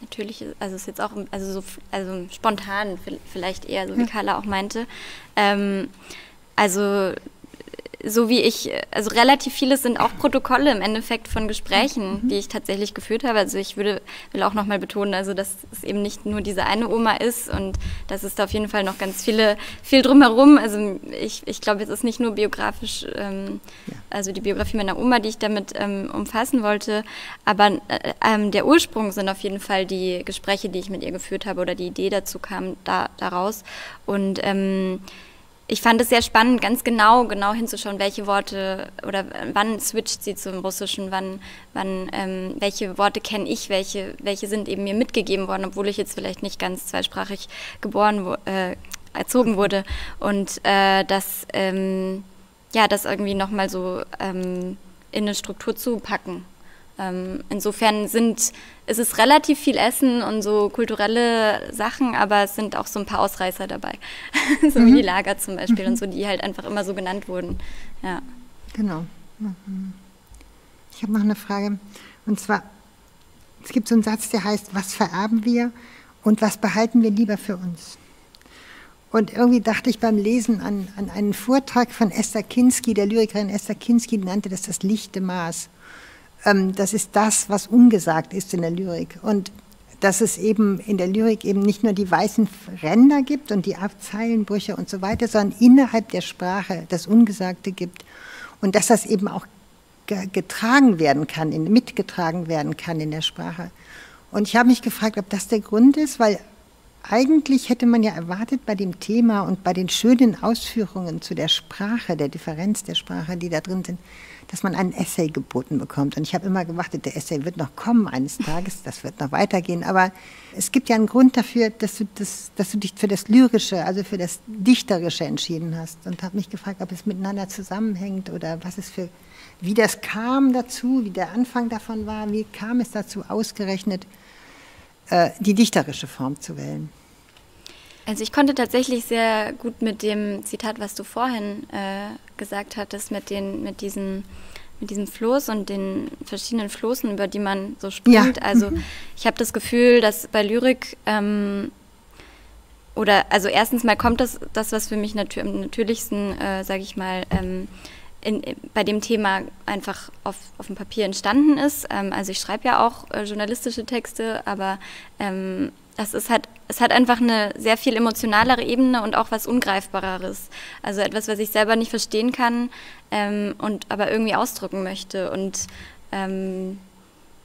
natürlich, also es ist jetzt auch also so also spontan vielleicht eher, so wie Carla auch meinte. Ähm, also so wie ich, also relativ vieles sind auch Protokolle im Endeffekt von Gesprächen, mhm. die ich tatsächlich geführt habe. Also ich würde, will auch nochmal betonen, also dass es eben nicht nur diese eine Oma ist und dass es da auf jeden Fall noch ganz viele, viel drumherum. Also ich, ich glaube, es ist nicht nur biografisch, ähm, ja. also die Biografie meiner Oma, die ich damit ähm, umfassen wollte, aber äh, ähm, der Ursprung sind auf jeden Fall die Gespräche, die ich mit ihr geführt habe oder die Idee dazu kam da, daraus. Und ähm, ich fand es sehr spannend, ganz genau, genau hinzuschauen, welche Worte oder wann switcht sie zum Russischen, wann, wann ähm, welche Worte kenne ich, welche, welche sind eben mir mitgegeben worden, obwohl ich jetzt vielleicht nicht ganz zweisprachig geboren, äh, erzogen wurde. Und äh, das, ähm, ja, das irgendwie nochmal so ähm, in eine Struktur zu packen. Ähm, insofern sind, es ist relativ viel Essen und so kulturelle Sachen, aber es sind auch so ein paar Ausreißer dabei. so mhm. wie die Lager zum Beispiel mhm. und so, die halt einfach immer so genannt wurden. Ja. Genau. Mhm. Ich habe noch eine Frage. Und zwar, es gibt so einen Satz, der heißt, was vererben wir und was behalten wir lieber für uns? Und irgendwie dachte ich beim Lesen an, an einen Vortrag von Esther Kinski, der Lyrikerin Esther Kinski nannte das das lichte Maß. Ähm, das ist das, was ungesagt ist in der Lyrik. Und dass es eben in der Lyrik eben nicht nur die weißen Ränder gibt und die Zeilenbrüche und so weiter, sondern innerhalb der Sprache das Ungesagte gibt. Und dass das eben auch getragen werden kann, mitgetragen werden kann in der Sprache. Und ich habe mich gefragt, ob das der Grund ist, weil eigentlich hätte man ja erwartet bei dem Thema und bei den schönen Ausführungen zu der Sprache, der Differenz der Sprache, die da drin sind, dass man einen Essay geboten bekommt. Und ich habe immer gewartet, der Essay wird noch kommen eines Tages, das wird noch weitergehen. Aber es gibt ja einen Grund dafür, dass du, das, dass du dich für das Lyrische, also für das Dichterische entschieden hast. Und habe mich gefragt, ob es miteinander zusammenhängt oder was es für, wie das kam dazu, wie der Anfang davon war, wie kam es dazu ausgerechnet, äh, die dichterische Form zu wählen. Also ich konnte tatsächlich sehr gut mit dem Zitat, was du vorhin äh, gesagt hattest, mit, den, mit, diesen, mit diesem Floß und den verschiedenen Floßen, über die man so springt. Ja. Also mhm. ich habe das Gefühl, dass bei Lyrik ähm, oder also erstens mal kommt das, das was für mich natür am natürlichsten, äh, sage ich mal, ähm, in, bei dem Thema einfach auf, auf dem Papier entstanden ist. Ähm, also ich schreibe ja auch äh, journalistische Texte, aber ähm, das ist halt, es hat einfach eine sehr viel emotionalere Ebene und auch was Ungreifbareres. Also etwas, was ich selber nicht verstehen kann ähm, und aber irgendwie ausdrücken möchte. Und ähm,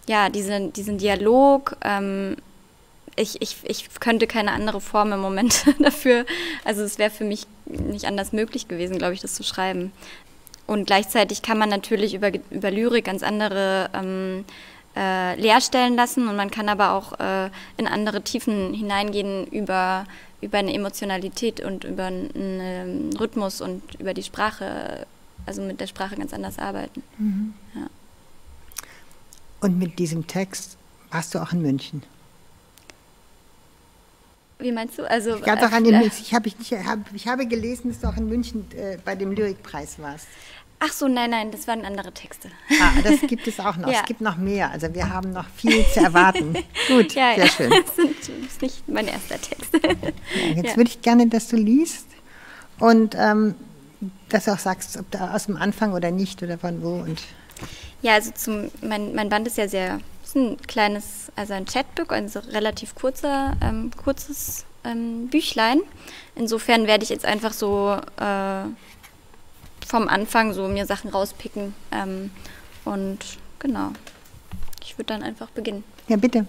ja, diese, diesen Dialog, ähm, ich, ich, ich könnte keine andere Form im Moment dafür. Also es wäre für mich nicht anders möglich gewesen, glaube ich, das zu schreiben. Und gleichzeitig kann man natürlich über, über Lyrik ganz andere ähm, äh, leer stellen lassen und man kann aber auch äh, in andere Tiefen hineingehen über, über eine Emotionalität und über einen ähm, Rhythmus und über die Sprache, also mit der Sprache ganz anders arbeiten. Mhm. Ja. Und mit diesem Text warst du auch in München? Wie meinst du? Also, ich, äh, ich, hab, ich, hab, ich habe gelesen, dass du auch in München äh, bei dem Lyrikpreis warst. Ach so, nein, nein, das waren andere Texte. Ah, das gibt es auch noch. Ja. Es gibt noch mehr. Also wir haben noch viel zu erwarten. Gut, ja, sehr ja. schön. Das, sind, das, ist nicht mein erster Text. jetzt würde ich gerne, dass du liest und ähm, dass du auch sagst, ob da aus dem Anfang oder nicht oder von wo. Und ja, also zum, mein, mein Band ist ja sehr, ist ein kleines, also ein Chatbook, also relativ kurzer, ähm, kurzes ähm, Büchlein. Insofern werde ich jetzt einfach so äh, vom Anfang so mir Sachen rauspicken. Ähm, und genau, ich würde dann einfach beginnen. Ja, bitte.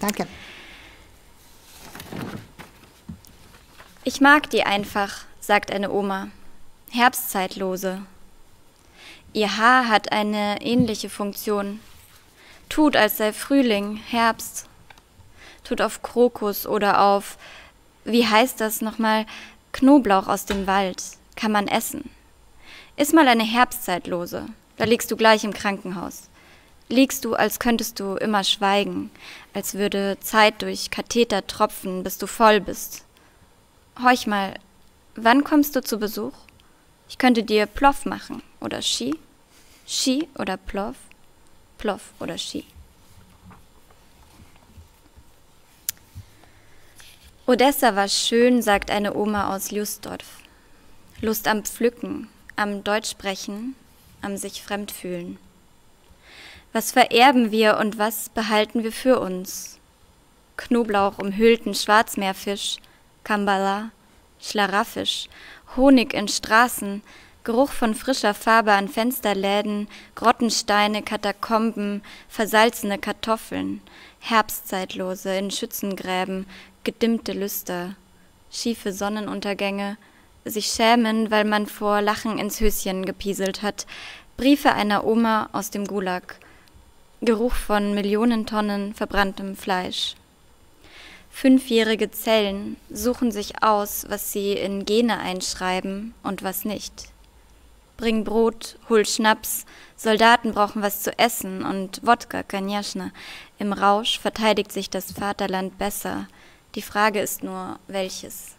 Danke. Ich mag die einfach, sagt eine Oma. Herbstzeitlose. Ihr Haar hat eine ähnliche Funktion. Tut, als sei Frühling, Herbst. Tut auf Krokus oder auf, wie heißt das nochmal, Knoblauch aus dem Wald. Kann man essen. Iss mal eine Herbstzeitlose, da liegst du gleich im Krankenhaus. Liegst du, als könntest du immer schweigen, als würde Zeit durch Katheter tropfen, bis du voll bist. Horch mal, wann kommst du zu Besuch? Ich könnte dir Ploff machen oder Ski. Ski oder Ploff? Ploff oder Ski. Odessa war schön, sagt eine Oma aus Ljusdorf. Lust am Pflücken, am Deutschsprechen, am sich fremdfühlen. Was vererben wir und was behalten wir für uns? Knoblauch umhüllten Schwarzmeerfisch, Kambala, Schlaraffisch, Honig in Straßen, Geruch von frischer Farbe an Fensterläden, Grottensteine, Katakomben, versalzene Kartoffeln, Herbstzeitlose in Schützengräben, gedimmte Lüster, schiefe Sonnenuntergänge, sich schämen, weil man vor Lachen ins Höschen gepieselt hat. Briefe einer Oma aus dem Gulag. Geruch von Millionen Tonnen verbranntem Fleisch. Fünfjährige Zellen suchen sich aus, was sie in Gene einschreiben und was nicht. Bring Brot, hol Schnaps, Soldaten brauchen was zu essen und Wodka, Kanjaschna. Im Rausch verteidigt sich das Vaterland besser. Die Frage ist nur, welches.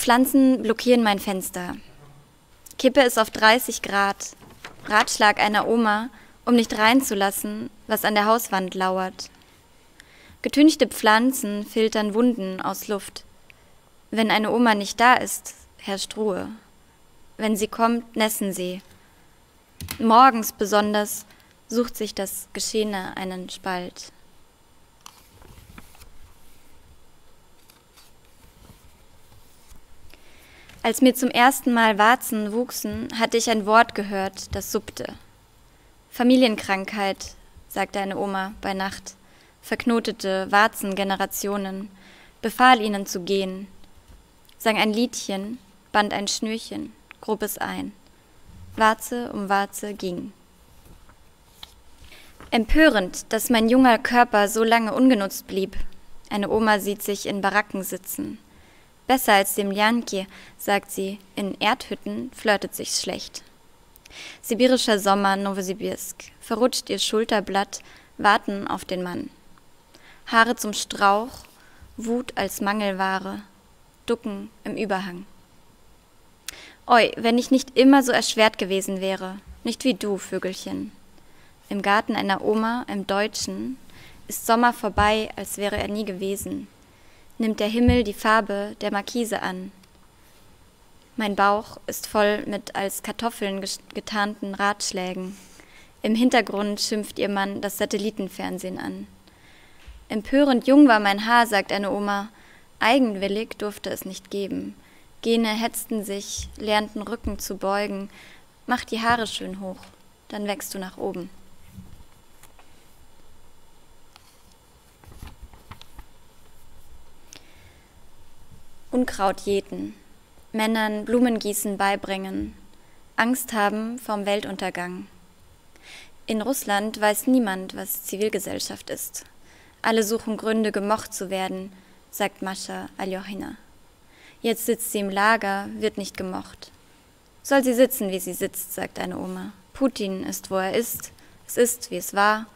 Pflanzen blockieren mein Fenster. Kippe es auf 30 Grad. Ratschlag einer Oma, um nicht reinzulassen, was an der Hauswand lauert. Getünchte Pflanzen filtern Wunden aus Luft. Wenn eine Oma nicht da ist, herrscht Ruhe. Wenn sie kommt, nässen sie. Morgens besonders sucht sich das Geschehene einen Spalt. Als mir zum ersten Mal Warzen wuchsen, hatte ich ein Wort gehört, das suppte. Familienkrankheit, sagte eine Oma bei Nacht, verknotete Warzen Generationen, befahl ihnen zu gehen, sang ein Liedchen, band ein Schnürchen, grub es ein. Warze um Warze ging. Empörend, dass mein junger Körper so lange ungenutzt blieb. Eine Oma sieht sich in Baracken sitzen. Besser als dem Ljanki, sagt sie, in Erdhütten flirtet sich's schlecht. Sibirischer Sommer, Novosibirsk, verrutscht ihr Schulterblatt, warten auf den Mann. Haare zum Strauch, Wut als Mangelware, Ducken im Überhang. Oi, wenn ich nicht immer so erschwert gewesen wäre, nicht wie du, Vögelchen. Im Garten einer Oma, im Deutschen, ist Sommer vorbei, als wäre er nie gewesen. Nimmt der Himmel die Farbe der Markise an. Mein Bauch ist voll mit als Kartoffeln getarnten Ratschlägen. Im Hintergrund schimpft ihr Mann das Satellitenfernsehen an. Empörend jung war mein Haar, sagt eine Oma. Eigenwillig durfte es nicht geben. Gene hetzten sich, lernten Rücken zu beugen. Mach die Haare schön hoch, dann wächst du nach oben. Unkraut jäten, Männern Blumengießen beibringen, Angst haben vom Weltuntergang. In Russland weiß niemand, was Zivilgesellschaft ist. Alle suchen Gründe, gemocht zu werden, sagt Mascha Aljochina. Jetzt sitzt sie im Lager, wird nicht gemocht. Soll sie sitzen, wie sie sitzt, sagt eine Oma. Putin ist, wo er ist. Es ist, wie es war.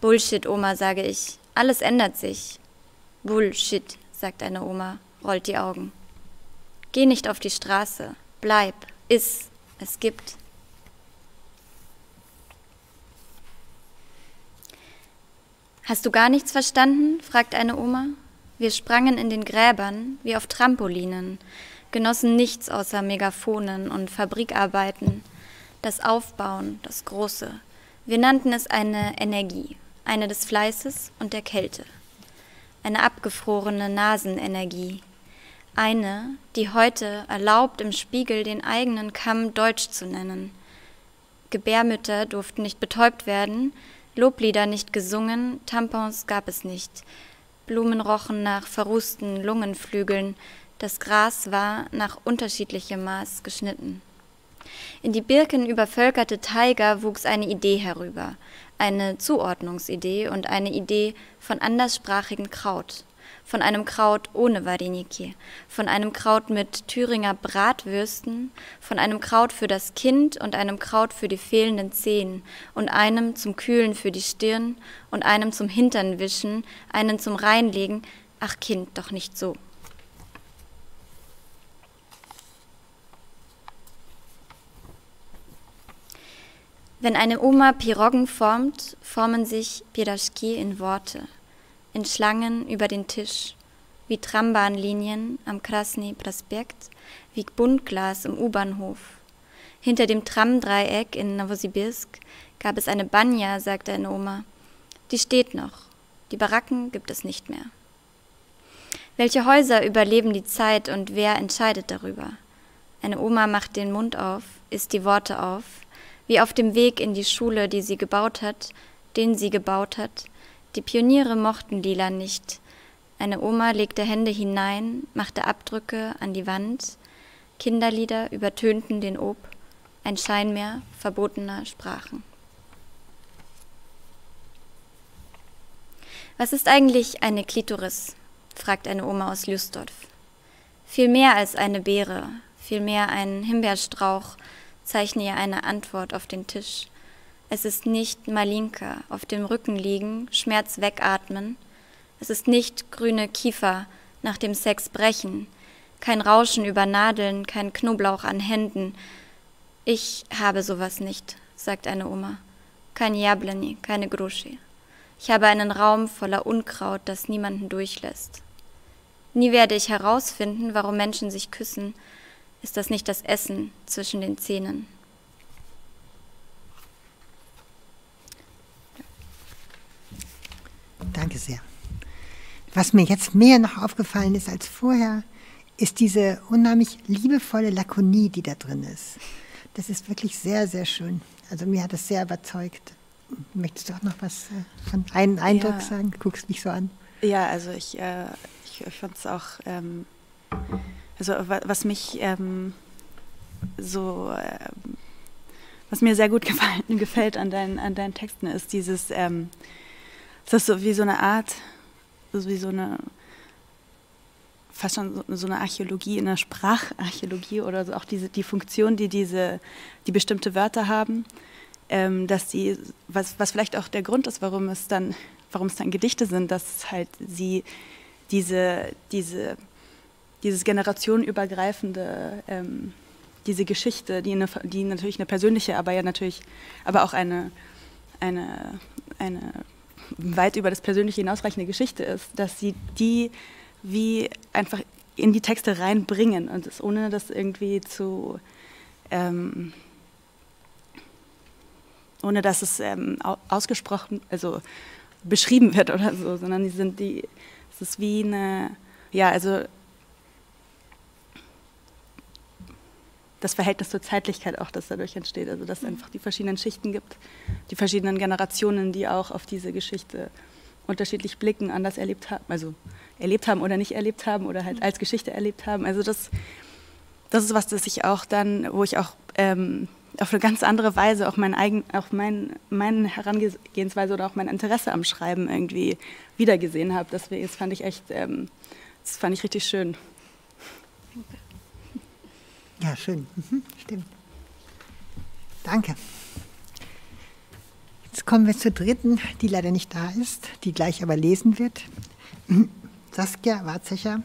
Bullshit, Oma, sage ich. Alles ändert sich. Bullshit, sagt eine Oma rollt die Augen. Geh nicht auf die Straße, bleib, iss, es gibt. Hast du gar nichts verstanden? fragt eine Oma. Wir sprangen in den Gräbern wie auf Trampolinen, genossen nichts außer Megaphonen und Fabrikarbeiten, das Aufbauen, das Große. Wir nannten es eine Energie, eine des Fleißes und der Kälte, eine abgefrorene Nasenenergie, eine, die heute erlaubt, im Spiegel den eigenen Kamm Deutsch zu nennen. Gebärmütter durften nicht betäubt werden, Loblieder nicht gesungen, Tampons gab es nicht. Blumen rochen nach verrußten Lungenflügeln, das Gras war nach unterschiedlichem Maß geschnitten. In die Birken übervölkerte Taiga wuchs eine Idee herüber, eine Zuordnungsidee und eine Idee von anderssprachigen Kraut von einem Kraut ohne Vareniki, von einem Kraut mit Thüringer Bratwürsten, von einem Kraut für das Kind und einem Kraut für die fehlenden Zehen und einem zum Kühlen für die Stirn und einem zum Hinternwischen, einen zum Reinlegen, ach Kind, doch nicht so. Wenn eine Oma Piroggen formt, formen sich Piraschki in Worte in Schlangen über den Tisch, wie Trambahnlinien am Krasny Prospekt, wie Buntglas im U-Bahnhof. Hinter dem Tramdreieck in Novosibirsk gab es eine Banja, sagte eine Oma. Die steht noch. Die Baracken gibt es nicht mehr. Welche Häuser überleben die Zeit und wer entscheidet darüber? Eine Oma macht den Mund auf, isst die Worte auf, wie auf dem Weg in die Schule, die sie gebaut hat, den sie gebaut hat, die Pioniere mochten Lila nicht. Eine Oma legte Hände hinein, machte Abdrücke an die Wand. Kinderlieder übertönten den Ob, ein Scheinmeer verbotener Sprachen. Was ist eigentlich eine Klitoris? fragt eine Oma aus Lüstorf. Viel mehr als eine Beere, viel mehr ein Himbeerstrauch, zeichne ihr eine Antwort auf den Tisch. Es ist nicht Malinka, auf dem Rücken liegen, Schmerz wegatmen. Es ist nicht grüne Kiefer, nach dem Sex brechen, kein Rauschen über Nadeln, kein Knoblauch an Händen. Ich habe sowas nicht, sagt eine Oma. Kein Jablani, keine Gruschi. Ich habe einen Raum voller Unkraut, das niemanden durchlässt. Nie werde ich herausfinden, warum Menschen sich küssen. Ist das nicht das Essen zwischen den Zähnen? Danke sehr. Was mir jetzt mehr noch aufgefallen ist als vorher, ist diese unheimlich liebevolle Lakonie, die da drin ist. Das ist wirklich sehr, sehr schön. Also mir hat es sehr überzeugt. Möchtest du auch noch was äh, von einem Eindruck ja. sagen? Du guckst mich so an. Ja, also ich, äh, ich, ich fand es auch, ähm, also was mich ähm, so, äh, was mir sehr gut gefallen, gefällt an deinen, an deinen Texten, ist dieses, ähm, das ist so wie so eine Art, also wie so eine, fast schon so, eine Archäologie, eine Spracharchäologie oder so auch diese, die Funktion, die diese, die bestimmte Wörter haben, ähm, dass sie, was, was vielleicht auch der Grund ist, warum es dann, warum es dann Gedichte sind, dass halt sie diese, diese, dieses generationenübergreifende, ähm, diese Geschichte, die, eine, die natürlich eine persönliche, aber ja natürlich, aber auch eine, eine, eine weit über das Persönliche hinausreichende Geschichte ist, dass sie die wie einfach in die Texte reinbringen und das, ohne das irgendwie zu ähm, ohne dass es ähm, ausgesprochen, also beschrieben wird oder so, sondern die sind die, es ist wie eine, ja, also das Verhältnis zur Zeitlichkeit auch, das dadurch entsteht, also dass es einfach die verschiedenen Schichten gibt, die verschiedenen Generationen, die auch auf diese Geschichte unterschiedlich blicken, anders erlebt haben, also erlebt haben oder nicht erlebt haben oder halt als Geschichte erlebt haben. Also das, das ist was, das ich auch dann, wo ich auch ähm, auf eine ganz andere Weise auch mein eigen, auch mein, meine Herangehensweise oder auch mein Interesse am Schreiben irgendwie wiedergesehen habe. Deswegen, das fand ich echt, ähm, das fand ich richtig schön. Ja, schön. Mhm, stimmt. Danke. Jetzt kommen wir zur dritten, die leider nicht da ist, die gleich aber lesen wird. Saskia Warzecher.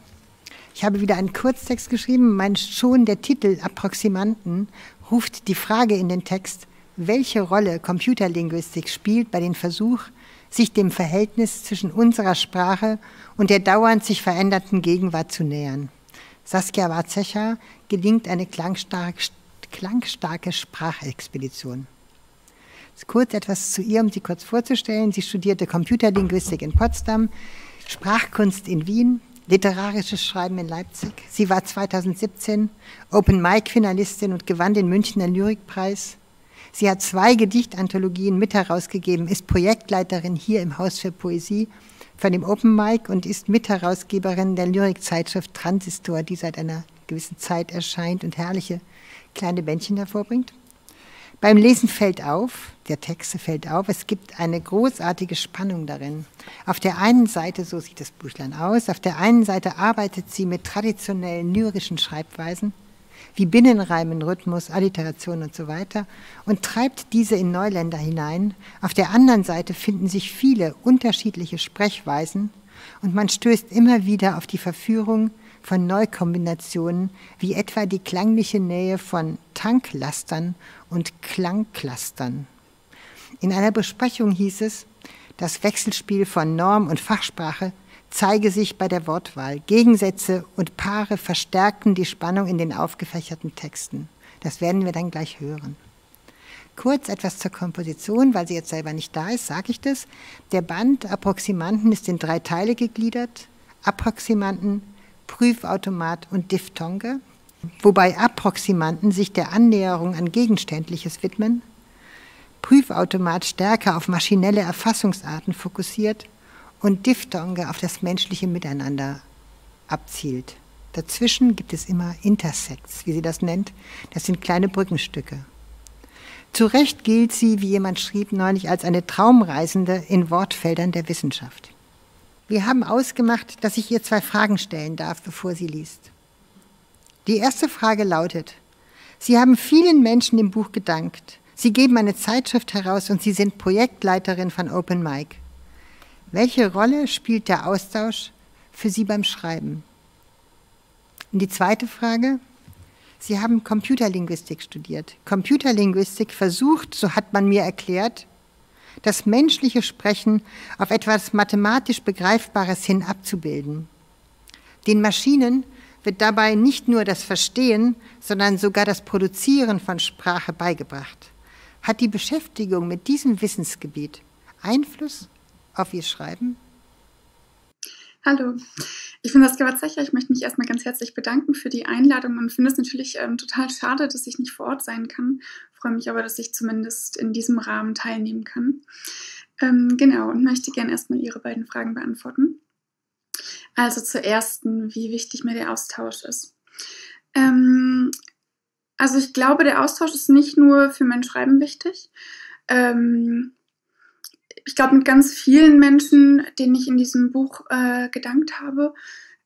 Ich habe wieder einen Kurztext geschrieben. Mein schon der Titel Approximanten ruft die Frage in den Text, welche Rolle Computerlinguistik spielt bei dem Versuch, sich dem Verhältnis zwischen unserer Sprache und der dauernd sich veränderten Gegenwart zu nähern. Saskia Warzecher gelingt eine klangstarke, klangstarke Sprachexpedition. Kurz etwas zu ihr, um sie kurz vorzustellen. Sie studierte Computerlinguistik in Potsdam, Sprachkunst in Wien, literarisches Schreiben in Leipzig. Sie war 2017 Open Mic Finalistin und gewann den Münchner Lyrikpreis. Sie hat zwei Gedichtanthologien mit herausgegeben, ist Projektleiterin hier im Haus für Poesie von dem Open Mic und ist Mitherausgeberin der Lyrikzeitschrift Transistor, die seit einer gewissen Zeit erscheint und herrliche kleine Bändchen hervorbringt. Beim Lesen fällt auf, der Texte fällt auf, es gibt eine großartige Spannung darin. Auf der einen Seite, so sieht das Büchlein aus, auf der einen Seite arbeitet sie mit traditionellen lyrischen Schreibweisen, wie Binnenreimen, Rhythmus, Alliteration und so weiter, und treibt diese in Neuländer hinein. Auf der anderen Seite finden sich viele unterschiedliche Sprechweisen und man stößt immer wieder auf die Verführung von Neukombinationen, wie etwa die klangliche Nähe von Tanklastern und Klangklastern. In einer Besprechung hieß es, das Wechselspiel von Norm und Fachsprache zeige sich bei der Wortwahl. Gegensätze und Paare verstärkten die Spannung in den aufgefächerten Texten. Das werden wir dann gleich hören. Kurz etwas zur Komposition, weil sie jetzt selber nicht da ist, sage ich das. Der Band Approximanten ist in drei Teile gegliedert. Approximanten, Prüfautomat und Diphthonge, wobei Approximanten sich der Annäherung an Gegenständliches widmen, Prüfautomat stärker auf maschinelle Erfassungsarten fokussiert und Diphthonge auf das menschliche Miteinander abzielt. Dazwischen gibt es immer Intersects, wie sie das nennt. Das sind kleine Brückenstücke. Zu Recht gilt sie, wie jemand schrieb neulich, als eine Traumreisende in Wortfeldern der Wissenschaft. Wir haben ausgemacht, dass ich ihr zwei Fragen stellen darf, bevor sie liest. Die erste Frage lautet, Sie haben vielen Menschen im Buch gedankt. Sie geben eine Zeitschrift heraus und Sie sind Projektleiterin von Open Mic. Welche Rolle spielt der Austausch für Sie beim Schreiben? Und die zweite Frage, Sie haben Computerlinguistik studiert. Computerlinguistik versucht, so hat man mir erklärt, das menschliche Sprechen auf etwas mathematisch Begreifbares hin abzubilden. Den Maschinen wird dabei nicht nur das Verstehen, sondern sogar das Produzieren von Sprache beigebracht. Hat die Beschäftigung mit diesem Wissensgebiet Einfluss auf Ihr Schreiben? Hallo, ich bin Saskia Watzecher. Ich möchte mich erstmal ganz herzlich bedanken für die Einladung und finde es natürlich ähm, total schade, dass ich nicht vor Ort sein kann. Freue mich aber, dass ich zumindest in diesem Rahmen teilnehmen kann. Ähm, genau, und möchte gerne erstmal Ihre beiden Fragen beantworten. Also zur ersten, wie wichtig mir der Austausch ist. Ähm, also ich glaube, der Austausch ist nicht nur für mein Schreiben wichtig. Ähm, ich glaube, mit ganz vielen Menschen, denen ich in diesem Buch äh, gedankt habe,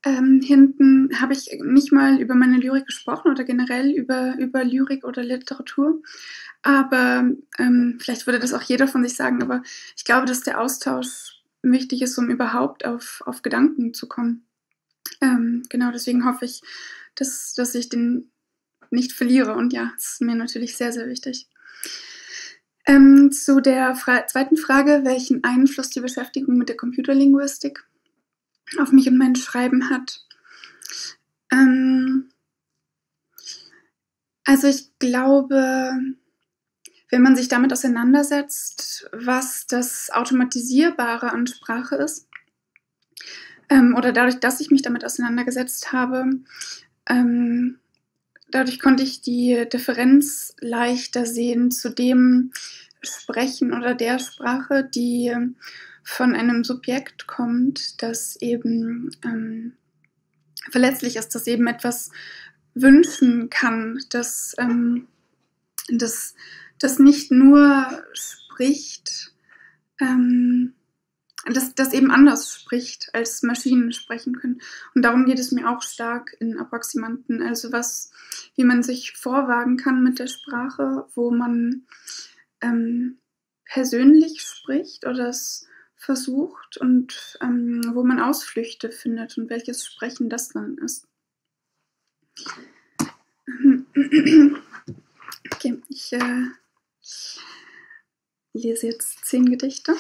ähm, hinten habe ich nicht mal über meine Lyrik gesprochen oder generell über, über Lyrik oder Literatur. Aber ähm, vielleicht würde das auch jeder von sich sagen, aber ich glaube, dass der Austausch wichtig ist, um überhaupt auf, auf Gedanken zu kommen. Ähm, genau, deswegen hoffe ich, dass, dass ich den nicht verliere. Und ja, es ist mir natürlich sehr, sehr wichtig. Ähm, zu der Fra zweiten Frage, welchen Einfluss die Beschäftigung mit der Computerlinguistik auf mich und mein Schreiben hat. Ähm, also ich glaube, wenn man sich damit auseinandersetzt, was das Automatisierbare an Sprache ist, ähm, oder dadurch, dass ich mich damit auseinandergesetzt habe, ähm, dadurch konnte ich die Differenz leichter sehen zu dem Sprechen oder der Sprache, die von einem Subjekt kommt, das eben ähm, verletzlich ist, das eben etwas wünschen kann, das, ähm, das, das nicht nur spricht, ähm, das, das eben anders spricht, als Maschinen sprechen können. Und darum geht es mir auch stark in Approximanten. Also was, wie man sich vorwagen kann mit der Sprache, wo man ähm, persönlich spricht oder es versucht und ähm, wo man Ausflüchte findet und welches Sprechen das dann ist. Okay, ich äh, lese jetzt zehn Gedichte.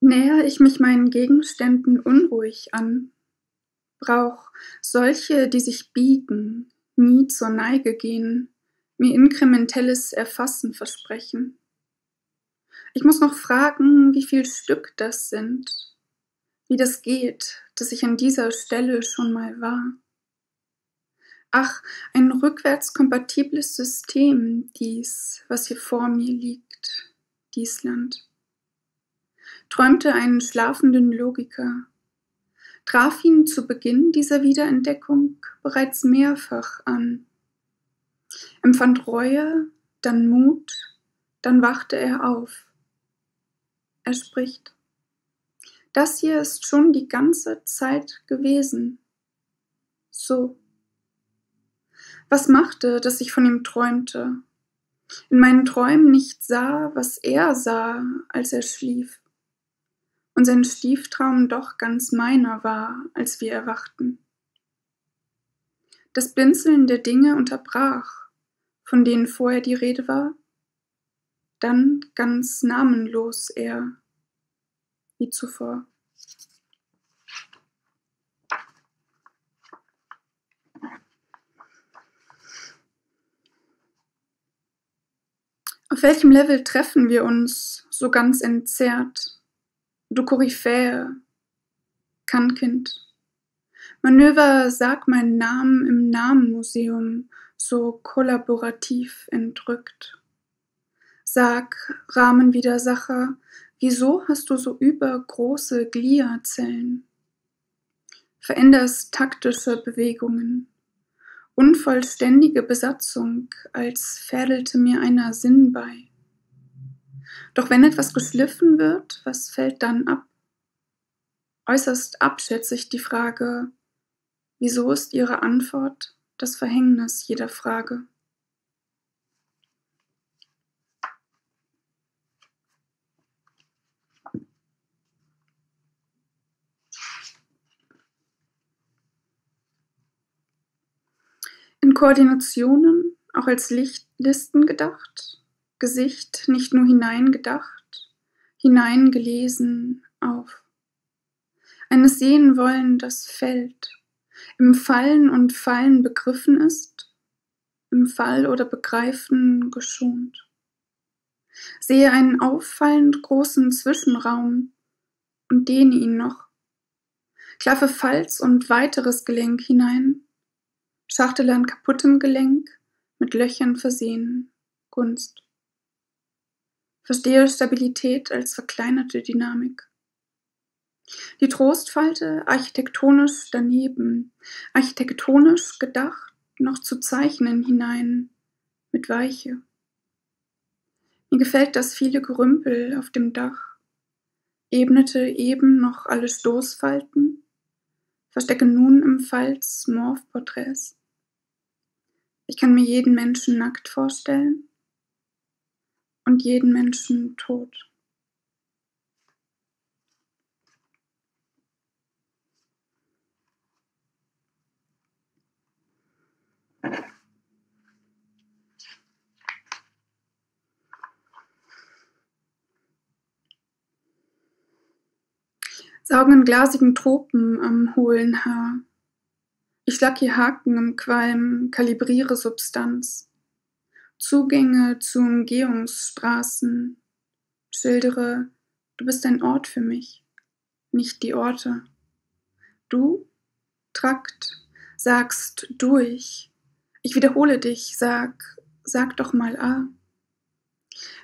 Näher ich mich meinen Gegenständen unruhig an, brauch solche, die sich biegen, nie zur Neige gehen, mir inkrementelles Erfassen versprechen. Ich muss noch fragen, wie viel Stück das sind, wie das geht, dass ich an dieser Stelle schon mal war. Ach, ein rückwärts kompatibles System, dies, was hier vor mir liegt, dies Land träumte einen schlafenden Logiker, traf ihn zu Beginn dieser Wiederentdeckung bereits mehrfach an, empfand Reue, dann Mut, dann wachte er auf. Er spricht. Das hier ist schon die ganze Zeit gewesen. So. Was machte, dass ich von ihm träumte? In meinen Träumen nicht sah, was er sah, als er schlief und sein Stieftraum doch ganz meiner war, als wir erwachten. Das Blinzeln der Dinge unterbrach, von denen vorher die Rede war, dann ganz namenlos er, wie zuvor. Auf welchem Level treffen wir uns so ganz entzerrt? Du Koryphäe, Kannkind. Manöver sag meinen Namen im Namenmuseum, so kollaborativ entrückt. Sag, Rahmenwidersacher, wieso hast du so übergroße Gliazellen? Veränderst taktische Bewegungen. Unvollständige Besatzung, als fädelte mir einer Sinn bei. Doch wenn etwas geschliffen wird, was fällt dann ab? Äußerst abschätzig die Frage, wieso ist Ihre Antwort das Verhängnis jeder Frage? In Koordinationen, auch als Lichtlisten gedacht, Gesicht nicht nur hineingedacht, hineingelesen auf. Eines sehen wollen, das fällt, im Fallen und Fallen begriffen ist, im Fall oder Begreifen geschont. sehe einen auffallend großen Zwischenraum und dehne ihn noch. Klaffe Falz und weiteres Gelenk hinein, schachtele an kaputtem Gelenk, mit Löchern versehen, Gunst. Verstehe Stabilität als verkleinerte Dynamik. Die Trostfalte architektonisch daneben, architektonisch gedacht, noch zu zeichnen hinein, mit Weiche. Mir gefällt das viele Gerümpel auf dem Dach, ebnete eben noch alle Stoßfalten, verstecke nun im Falz Morphporträts. Ich kann mir jeden Menschen nackt vorstellen und jeden Menschen tot. saugen in glasigen Tropen am hohlen Haar. Ich lackier Haken im Qualm, kalibriere Substanz. Zugänge zu Umgehungsstraßen. Schildere, du bist ein Ort für mich, nicht die Orte. Du, Trakt, sagst durch. Ich wiederhole dich, sag, sag doch mal A.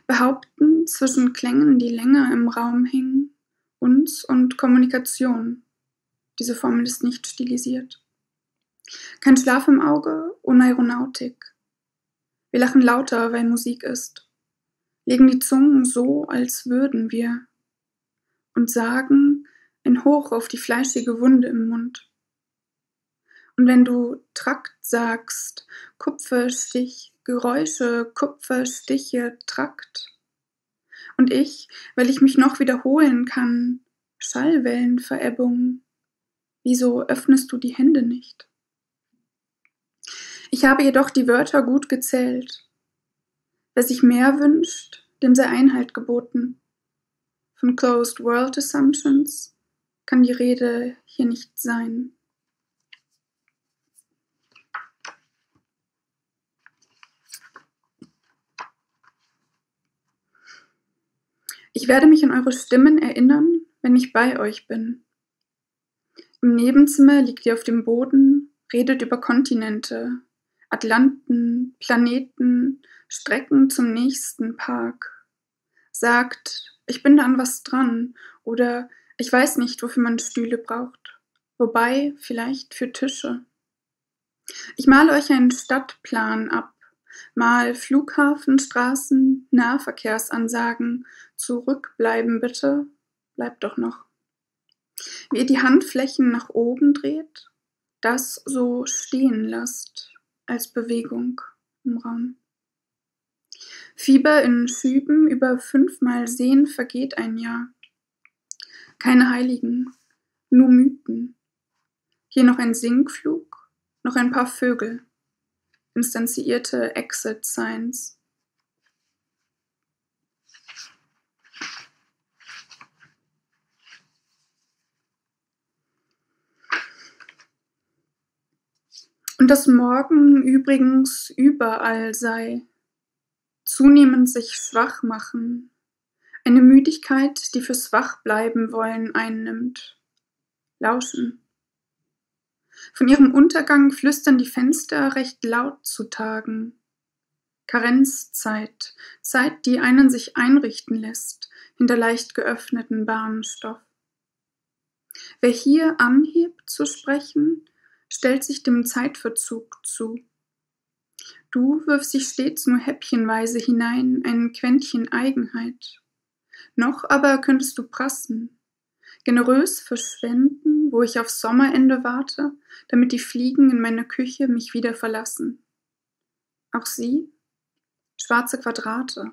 Behaupten zwischen Klängen, die länger im Raum hingen, uns und Kommunikation. Diese Formel ist nicht stilisiert. Kein Schlaf im Auge, Aeronautik. Wir lachen lauter, weil Musik ist, legen die Zungen so, als würden wir, und sagen ein Hoch auf die fleischige Wunde im Mund. Und wenn du Trakt sagst, Kupferstich, Geräusche, Kupferstiche, Trakt, und ich, weil ich mich noch wiederholen kann, Schallwellenverebbung. Wieso öffnest du die Hände nicht? Ich habe jedoch die Wörter gut gezählt. Wer sich mehr wünscht, dem sei Einhalt geboten. Von Closed World Assumptions kann die Rede hier nicht sein. Ich werde mich an eure Stimmen erinnern, wenn ich bei euch bin. Im Nebenzimmer liegt ihr auf dem Boden, redet über Kontinente, Atlanten, Planeten, Strecken zum nächsten Park. Sagt, ich bin da an was dran oder ich weiß nicht, wofür man Stühle braucht. Wobei, vielleicht für Tische. Ich male euch einen Stadtplan ab, mal Flughafenstraßen, Nahverkehrsansagen, zurückbleiben bitte, bleibt doch noch. Wie ihr die Handflächen nach oben dreht, das so stehen lasst als Bewegung im Raum. Fieber in Schüben über fünfmal Sehen vergeht ein Jahr. Keine Heiligen, nur Mythen. Hier noch ein Sinkflug, noch ein paar Vögel instanzierte Exit Und dass morgen übrigens überall sei, zunehmend sich schwach machen, eine Müdigkeit, die fürs Wachbleiben wollen einnimmt, lauschen. Von ihrem Untergang flüstern die Fenster recht laut zu Tagen. Karenzzeit, Zeit, die einen sich einrichten lässt, hinter leicht geöffneten Bahnstoff. Wer hier anhebt zu sprechen, stellt sich dem Zeitverzug zu. Du wirfst dich stets nur häppchenweise hinein, ein Quäntchen Eigenheit. Noch aber könntest du prassen, generös verschwenden, wo ich aufs Sommerende warte, damit die Fliegen in meiner Küche mich wieder verlassen. Auch sie, schwarze Quadrate,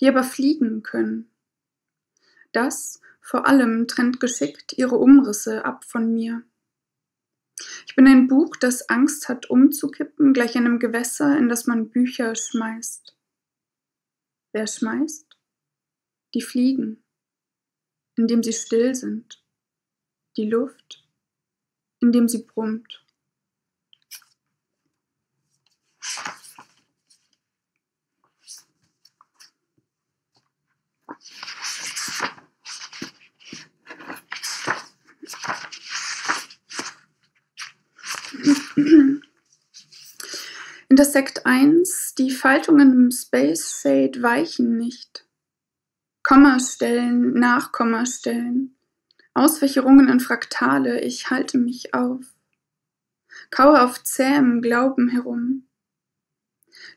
die aber fliegen können. Das vor allem trennt geschickt ihre Umrisse ab von mir. Ich bin ein Buch, das Angst hat umzukippen, gleich einem Gewässer, in das man Bücher schmeißt. Wer schmeißt? Die Fliegen indem sie still sind, die Luft, indem sie brummt. Intersekt 1, die Faltungen im Space Shade weichen nicht. Kommastellen, Nachkommastellen, Ausfächerungen in Fraktale, ich halte mich auf. Kaue auf zähem Glauben herum.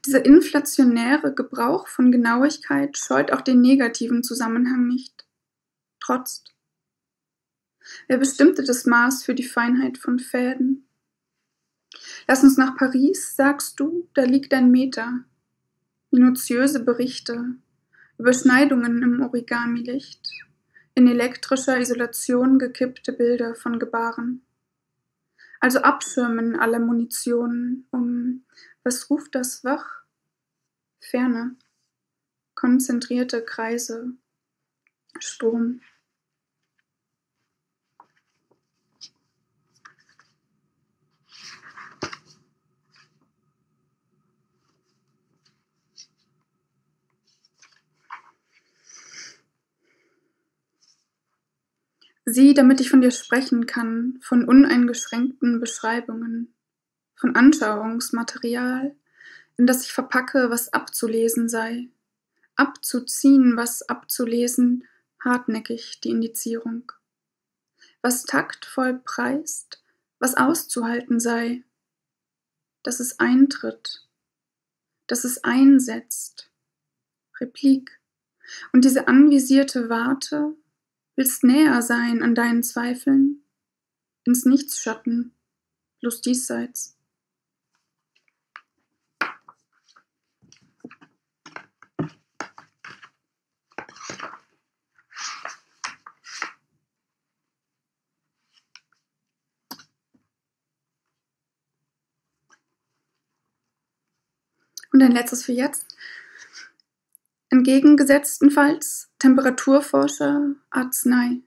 Dieser inflationäre Gebrauch von Genauigkeit scheut auch den negativen Zusammenhang nicht. Trotzt. Wer bestimmte das Maß für die Feinheit von Fäden? Lass uns nach Paris, sagst du, da liegt ein Meter. Minutiöse Berichte, Überschneidungen im Origami-Licht, in elektrischer Isolation gekippte Bilder von Gebaren. Also Abschirmen aller Munition, um, was ruft das wach? Ferne, konzentrierte Kreise, Strom. Sieh, damit ich von dir sprechen kann, von uneingeschränkten Beschreibungen, von Anschauungsmaterial, in das ich verpacke, was abzulesen sei, abzuziehen, was abzulesen, hartnäckig die Indizierung. Was taktvoll preist, was auszuhalten sei, dass es eintritt, dass es einsetzt, Replik, und diese anvisierte Warte willst näher sein an deinen Zweifeln, ins Nichts schatten, bloß diesseits. Und ein letztes für jetzt. Entgegengesetztenfalls Temperaturforscher Arznei.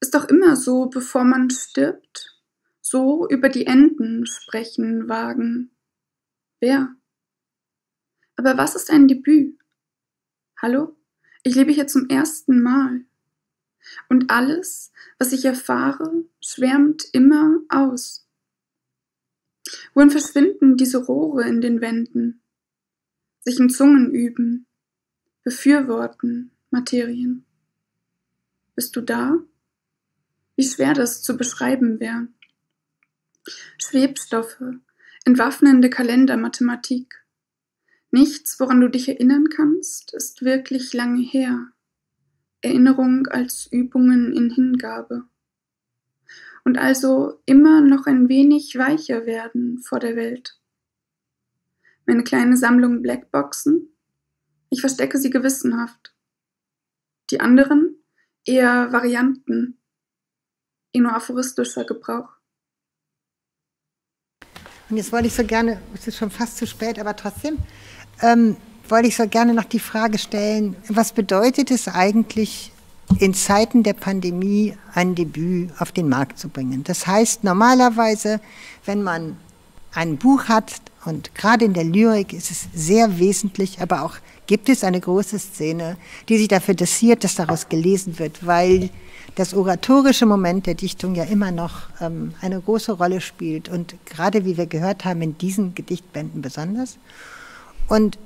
Ist doch immer so, bevor man stirbt, so über die Enden sprechen wagen. Wer? Aber was ist ein Debüt? Hallo? Ich lebe hier zum ersten Mal. Und alles, was ich erfahre, schwärmt immer aus. Wohin verschwinden diese Rohre in den Wänden? Sich in Zungen üben, befürworten Materien. Bist du da? Wie schwer das zu beschreiben wäre. Schwebstoffe, entwaffnende Kalendermathematik. Nichts, woran du dich erinnern kannst, ist wirklich lange her. Erinnerung als Übungen in Hingabe. Und also immer noch ein wenig weicher werden vor der Welt. Meine kleine Sammlung Blackboxen, ich verstecke sie gewissenhaft. Die anderen eher Varianten, enoaphoristischer Gebrauch. Und jetzt wollte ich so gerne, es ist schon fast zu spät, aber trotzdem, ähm, wollte ich so gerne noch die Frage stellen, was bedeutet es eigentlich, in Zeiten der Pandemie ein Debüt auf den Markt zu bringen? Das heißt, normalerweise, wenn man ein Buch hat, und gerade in der Lyrik ist es sehr wesentlich, aber auch gibt es eine große Szene, die sich dafür interessiert, dass daraus gelesen wird, weil das oratorische Moment der Dichtung ja immer noch ähm, eine große Rolle spielt und gerade wie wir gehört haben, in diesen Gedichtbänden besonders. Und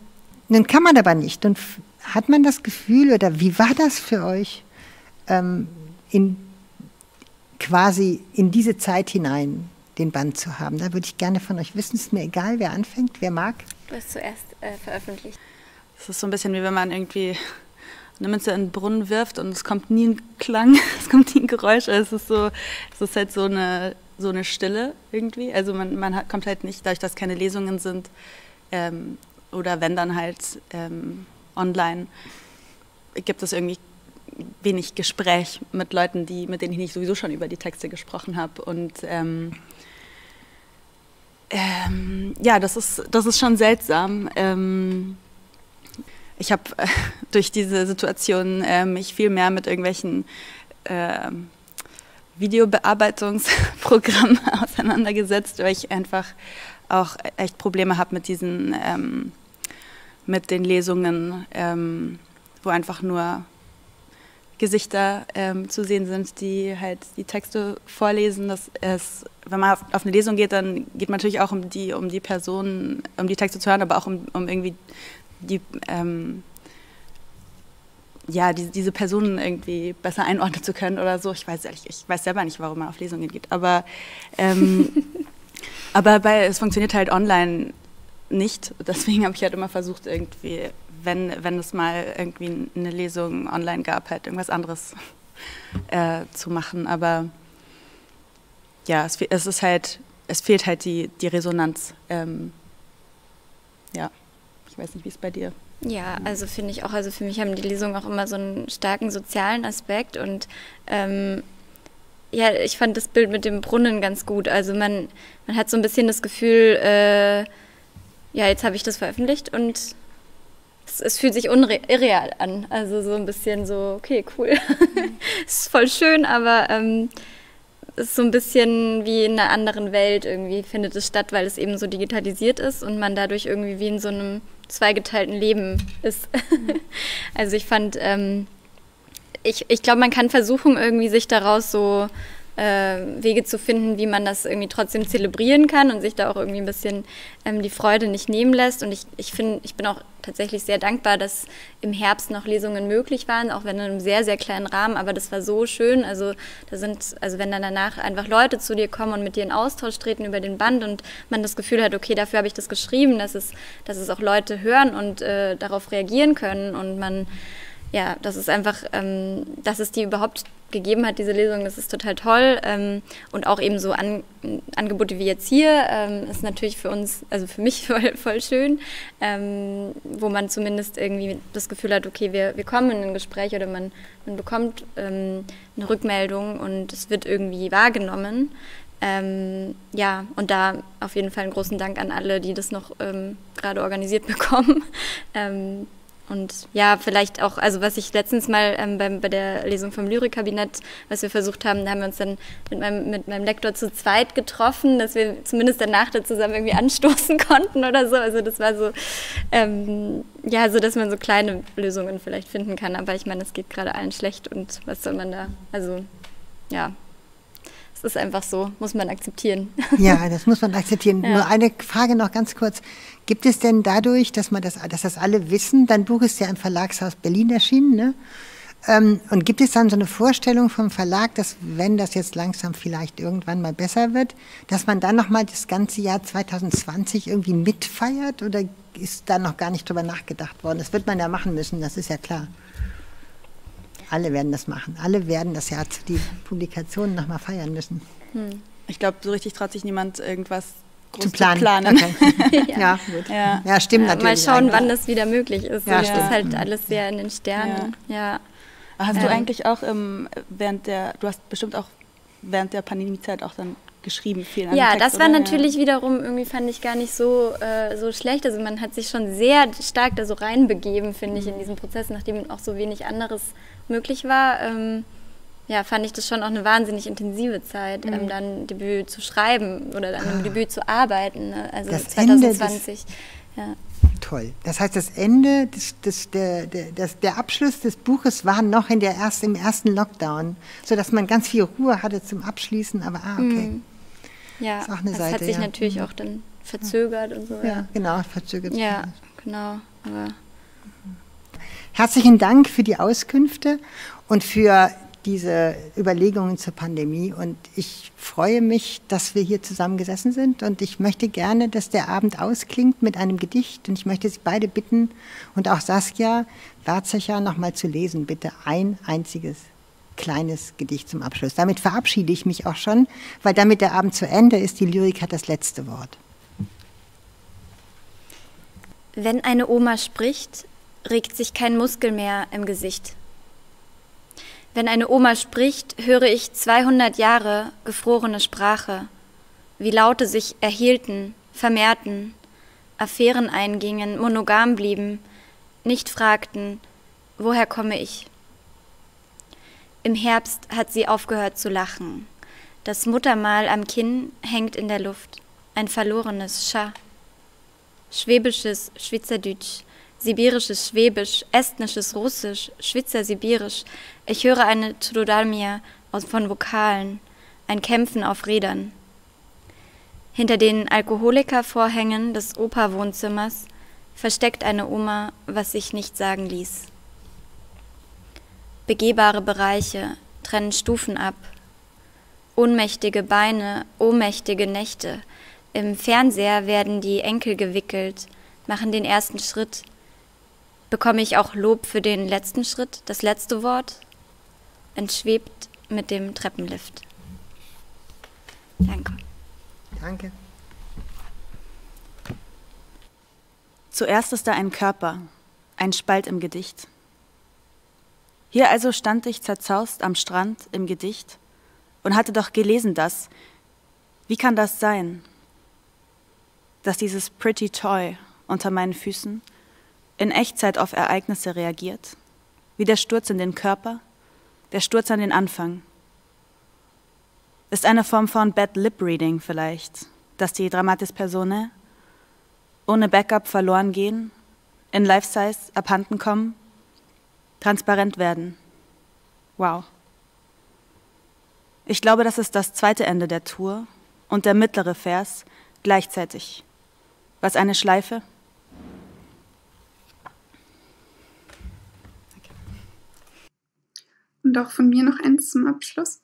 nun kann man aber nicht. Und hat man das Gefühl oder wie war das für euch, ähm, in, quasi in diese Zeit hinein den Band zu haben. Da würde ich gerne von euch wissen. Es ist mir egal, wer anfängt, wer mag. Du hast zuerst äh, veröffentlicht. Es ist so ein bisschen wie wenn man irgendwie eine Münze in den Brunnen wirft und es kommt nie ein Klang, es kommt nie ein Geräusch. Es ist so, es ist halt so eine, so eine Stille irgendwie. Also man, man hat, kommt halt nicht, dadurch, dass keine Lesungen sind ähm, oder wenn dann halt ähm, online, gibt es irgendwie wenig Gespräch mit Leuten, die, mit denen ich nicht sowieso schon über die Texte gesprochen habe. Und ähm, ähm, ja, das ist, das ist schon seltsam. Ähm, ich habe äh, durch diese Situation äh, mich viel mehr mit irgendwelchen äh, Videobearbeitungsprogrammen auseinandergesetzt, weil ich einfach auch echt Probleme habe mit diesen, ähm, mit den Lesungen, ähm, wo einfach nur Gesichter ähm, zu sehen sind, die halt die Texte vorlesen. Das ist, wenn man auf, auf, eine Lesung geht, dann geht man natürlich auch um die, um die Personen, um die Texte zu hören, aber auch um, um irgendwie die, ähm, ja, die, diese Personen irgendwie besser einordnen zu können oder so. Ich weiß ehrlich, ich weiß selber nicht, warum man auf Lesungen geht. Aber, ähm, aber bei, es funktioniert halt online nicht. Deswegen habe ich halt immer versucht, irgendwie wenn, wenn es mal irgendwie eine Lesung online gab, halt irgendwas anderes äh, zu machen. Aber ja, es, es, ist halt, es fehlt halt die, die Resonanz. Ähm, ja, ich weiß nicht, wie es bei dir ja, also finde ich auch, also für mich haben die Lesungen auch immer so einen starken sozialen Aspekt und ähm, ja, ich fand das Bild mit dem Brunnen ganz gut. Also man, man hat so ein bisschen das Gefühl, äh, ja, jetzt habe ich das veröffentlicht und es, fühlt sich irreal an. Also so ein bisschen so, okay, cool. es ist voll schön, aber ähm, ist so ein bisschen wie in einer anderen Welt irgendwie findet es statt, weil es eben so digitalisiert ist und man dadurch irgendwie wie in so einem zweigeteilten Leben ist. also ich fand, ähm, ich, ich glaube, man kann versuchen, irgendwie sich daraus so äh, Wege zu finden, wie man das irgendwie trotzdem zelebrieren kann und sich da auch irgendwie ein bisschen ähm, die Freude nicht nehmen lässt. Und ich, ich finde, ich bin auch tatsächlich sehr dankbar, dass im Herbst noch Lesungen möglich waren, auch wenn in einem sehr, sehr kleinen Rahmen, aber das war so schön. Also da sind, also wenn dann danach einfach Leute zu dir kommen und mit dir in Austausch treten über den Band und man das Gefühl hat, okay, dafür habe ich das geschrieben, dass es, dass es auch Leute hören und äh, darauf reagieren können und man ja, das ist einfach, ähm, dass es die überhaupt gegeben hat, diese Lesung, das ist total toll. Ähm, und auch eben so An Angebote wie jetzt hier ähm, ist natürlich für uns, also für mich voll, voll schön, ähm, wo man zumindest irgendwie das Gefühl hat, okay, wir, wir kommen in ein Gespräch oder man, man bekommt ähm, eine Rückmeldung und es wird irgendwie wahrgenommen. Ähm, ja, und da auf jeden Fall einen großen Dank an alle, die das noch gerade organisiert bekommen. Und ja, vielleicht auch, also was ich letztens mal ähm, beim, bei der Lesung vom Lyrikkabinett, was wir versucht haben, da haben wir uns dann mit meinem, mit meinem Lektor zu zweit getroffen, dass wir zumindest danach da zusammen irgendwie anstoßen konnten oder so. Also das war so, ähm, ja, so dass man so kleine Lösungen vielleicht finden kann. Aber ich meine, es geht gerade allen schlecht und was soll man da, also ja, es ist einfach so, muss man akzeptieren. Ja, das muss man akzeptieren. Ja. Nur eine Frage noch ganz kurz. Gibt es denn dadurch, dass, man das, dass das alle wissen, dein Buch ist ja im Verlagshaus Berlin erschienen, ne? Ähm, und gibt es dann so eine Vorstellung vom Verlag, dass wenn das jetzt langsam vielleicht irgendwann mal besser wird, dass man dann nochmal das ganze Jahr 2020 irgendwie mitfeiert oder ist da noch gar nicht drüber nachgedacht worden? Das wird man ja machen müssen, das ist ja klar. Alle werden das machen. Alle werden das Jahr die Publikationen nochmal feiern müssen. Hm. Ich glaube, so richtig traut sich niemand irgendwas zu planen. Zu planen. Okay. ja. ja. gut. Ja. ja stimmt ja, natürlich. Mal schauen, eigentlich. wann das wieder möglich ist. Ja, das ist halt alles sehr in den Sternen. Ja. Hast du eigentlich auch ähm, während der, du hast bestimmt auch während der Pandemiezeit auch dann geschrieben viel. Ja, Text, das war oder? natürlich ja. wiederum irgendwie fand ich gar nicht so, äh, so schlecht. Also man hat sich schon sehr stark da so reinbegeben, finde ich, in diesen Prozess, nachdem auch so wenig anderes möglich war. Ähm, ja, fand ich das schon auch eine wahnsinnig intensive Zeit, ähm, mhm. ähm, dann Debüt zu schreiben oder dann im ah. Debüt zu arbeiten. Ne? Also das 2020. ja. Toll. Das heißt, das Ende, des, des, der, der, das, der Abschluss des Buches war noch in der ersten, im ersten Lockdown, sodass man ganz viel Ruhe hatte zum Abschließen. Aber ah, okay. Mhm. Ja, das, das Seite, hat sich ja. natürlich mhm. auch dann verzögert und so. Ja, ja. genau, verzögert. Ja, genau. Aber Herzlichen Dank für die Auskünfte und für diese Überlegungen zur Pandemie. Und ich freue mich, dass wir hier zusammengesessen sind. Und ich möchte gerne, dass der Abend ausklingt mit einem Gedicht. Und ich möchte Sie beide bitten und auch Saskia Werzecher nochmal zu lesen, bitte ein einziges kleines Gedicht zum Abschluss. Damit verabschiede ich mich auch schon, weil damit der Abend zu Ende ist. Die Lyrik hat das letzte Wort. Wenn eine Oma spricht, regt sich kein Muskel mehr im Gesicht. Wenn eine Oma spricht, höre ich 200 Jahre gefrorene Sprache, wie Laute sich erhielten, vermehrten, Affären eingingen, monogam blieben, nicht fragten, woher komme ich. Im Herbst hat sie aufgehört zu lachen. Das Muttermal am Kinn hängt in der Luft, ein verlorenes Scha. Schwäbisches Schweizerdeutsch, sibirisches Schwäbisch, estnisches Russisch, Schwitzer Sibirisch. Ich höre eine Tudodalmia von Vokalen, ein Kämpfen auf Rädern. Hinter den Alkoholikervorhängen des Operwohnzimmers versteckt eine Oma, was sich nicht sagen ließ. Begehbare Bereiche trennen Stufen ab. Ohnmächtige Beine, ohnmächtige Nächte. Im Fernseher werden die Enkel gewickelt, machen den ersten Schritt. Bekomme ich auch Lob für den letzten Schritt, das letzte Wort? Entschwebt mit dem Treppenlift. Danke. Danke. Zuerst ist da ein Körper, ein Spalt im Gedicht. Hier also stand ich zerzaust am Strand im Gedicht und hatte doch gelesen das. Wie kann das sein, dass dieses Pretty Toy unter meinen Füßen in Echtzeit auf Ereignisse reagiert? Wie der Sturz in den Körper, der Sturz an den Anfang. Ist eine Form von Bad Lip Reading vielleicht, dass die Dramatis Personae ohne Backup verloren gehen, in Life-Size abhanden kommen, transparent werden. Wow. Ich glaube, das ist das zweite Ende der Tour und der mittlere Vers gleichzeitig. Was eine Schleife? Und auch von mir noch eins zum Abschluss.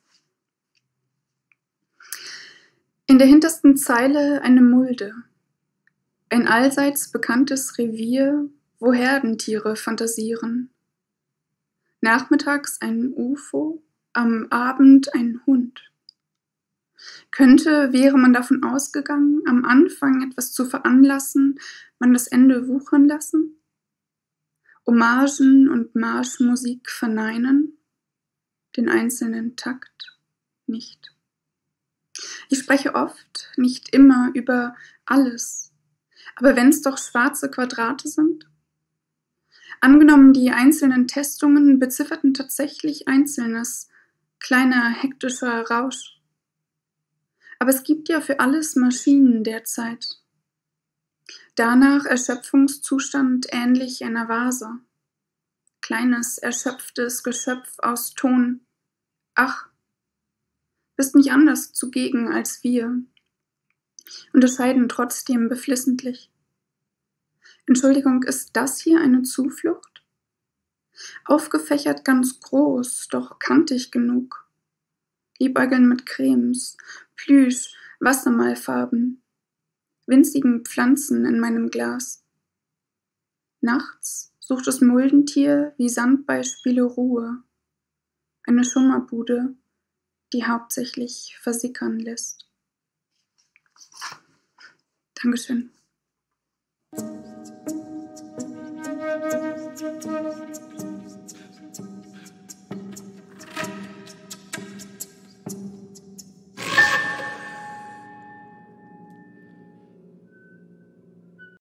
In der hintersten Zeile eine Mulde, ein allseits bekanntes Revier, wo Herdentiere fantasieren. Nachmittags ein UFO, am Abend ein Hund. Könnte, wäre man davon ausgegangen, am Anfang etwas zu veranlassen, man das Ende wuchern lassen? Hommagen und Marschmusik verneinen, den einzelnen Takt nicht. Ich spreche oft, nicht immer, über alles, aber wenn es doch schwarze Quadrate sind? Angenommen, die einzelnen Testungen bezifferten tatsächlich Einzelnes, kleiner hektischer Rausch. Aber es gibt ja für alles Maschinen derzeit. Danach Erschöpfungszustand ähnlich einer Vase. Kleines, erschöpftes Geschöpf aus Ton. Ach, bist nicht anders zugegen als wir unterscheiden trotzdem beflissentlich. Entschuldigung, ist das hier eine Zuflucht? Aufgefächert ganz groß, doch kantig genug. Liebäugeln mit Cremes, Plüsch, Wassermalfarben, winzigen Pflanzen in meinem Glas. Nachts sucht das Muldentier wie Sandbeispiele Ruhe, eine Schummerbude, die hauptsächlich versickern lässt. Dankeschön.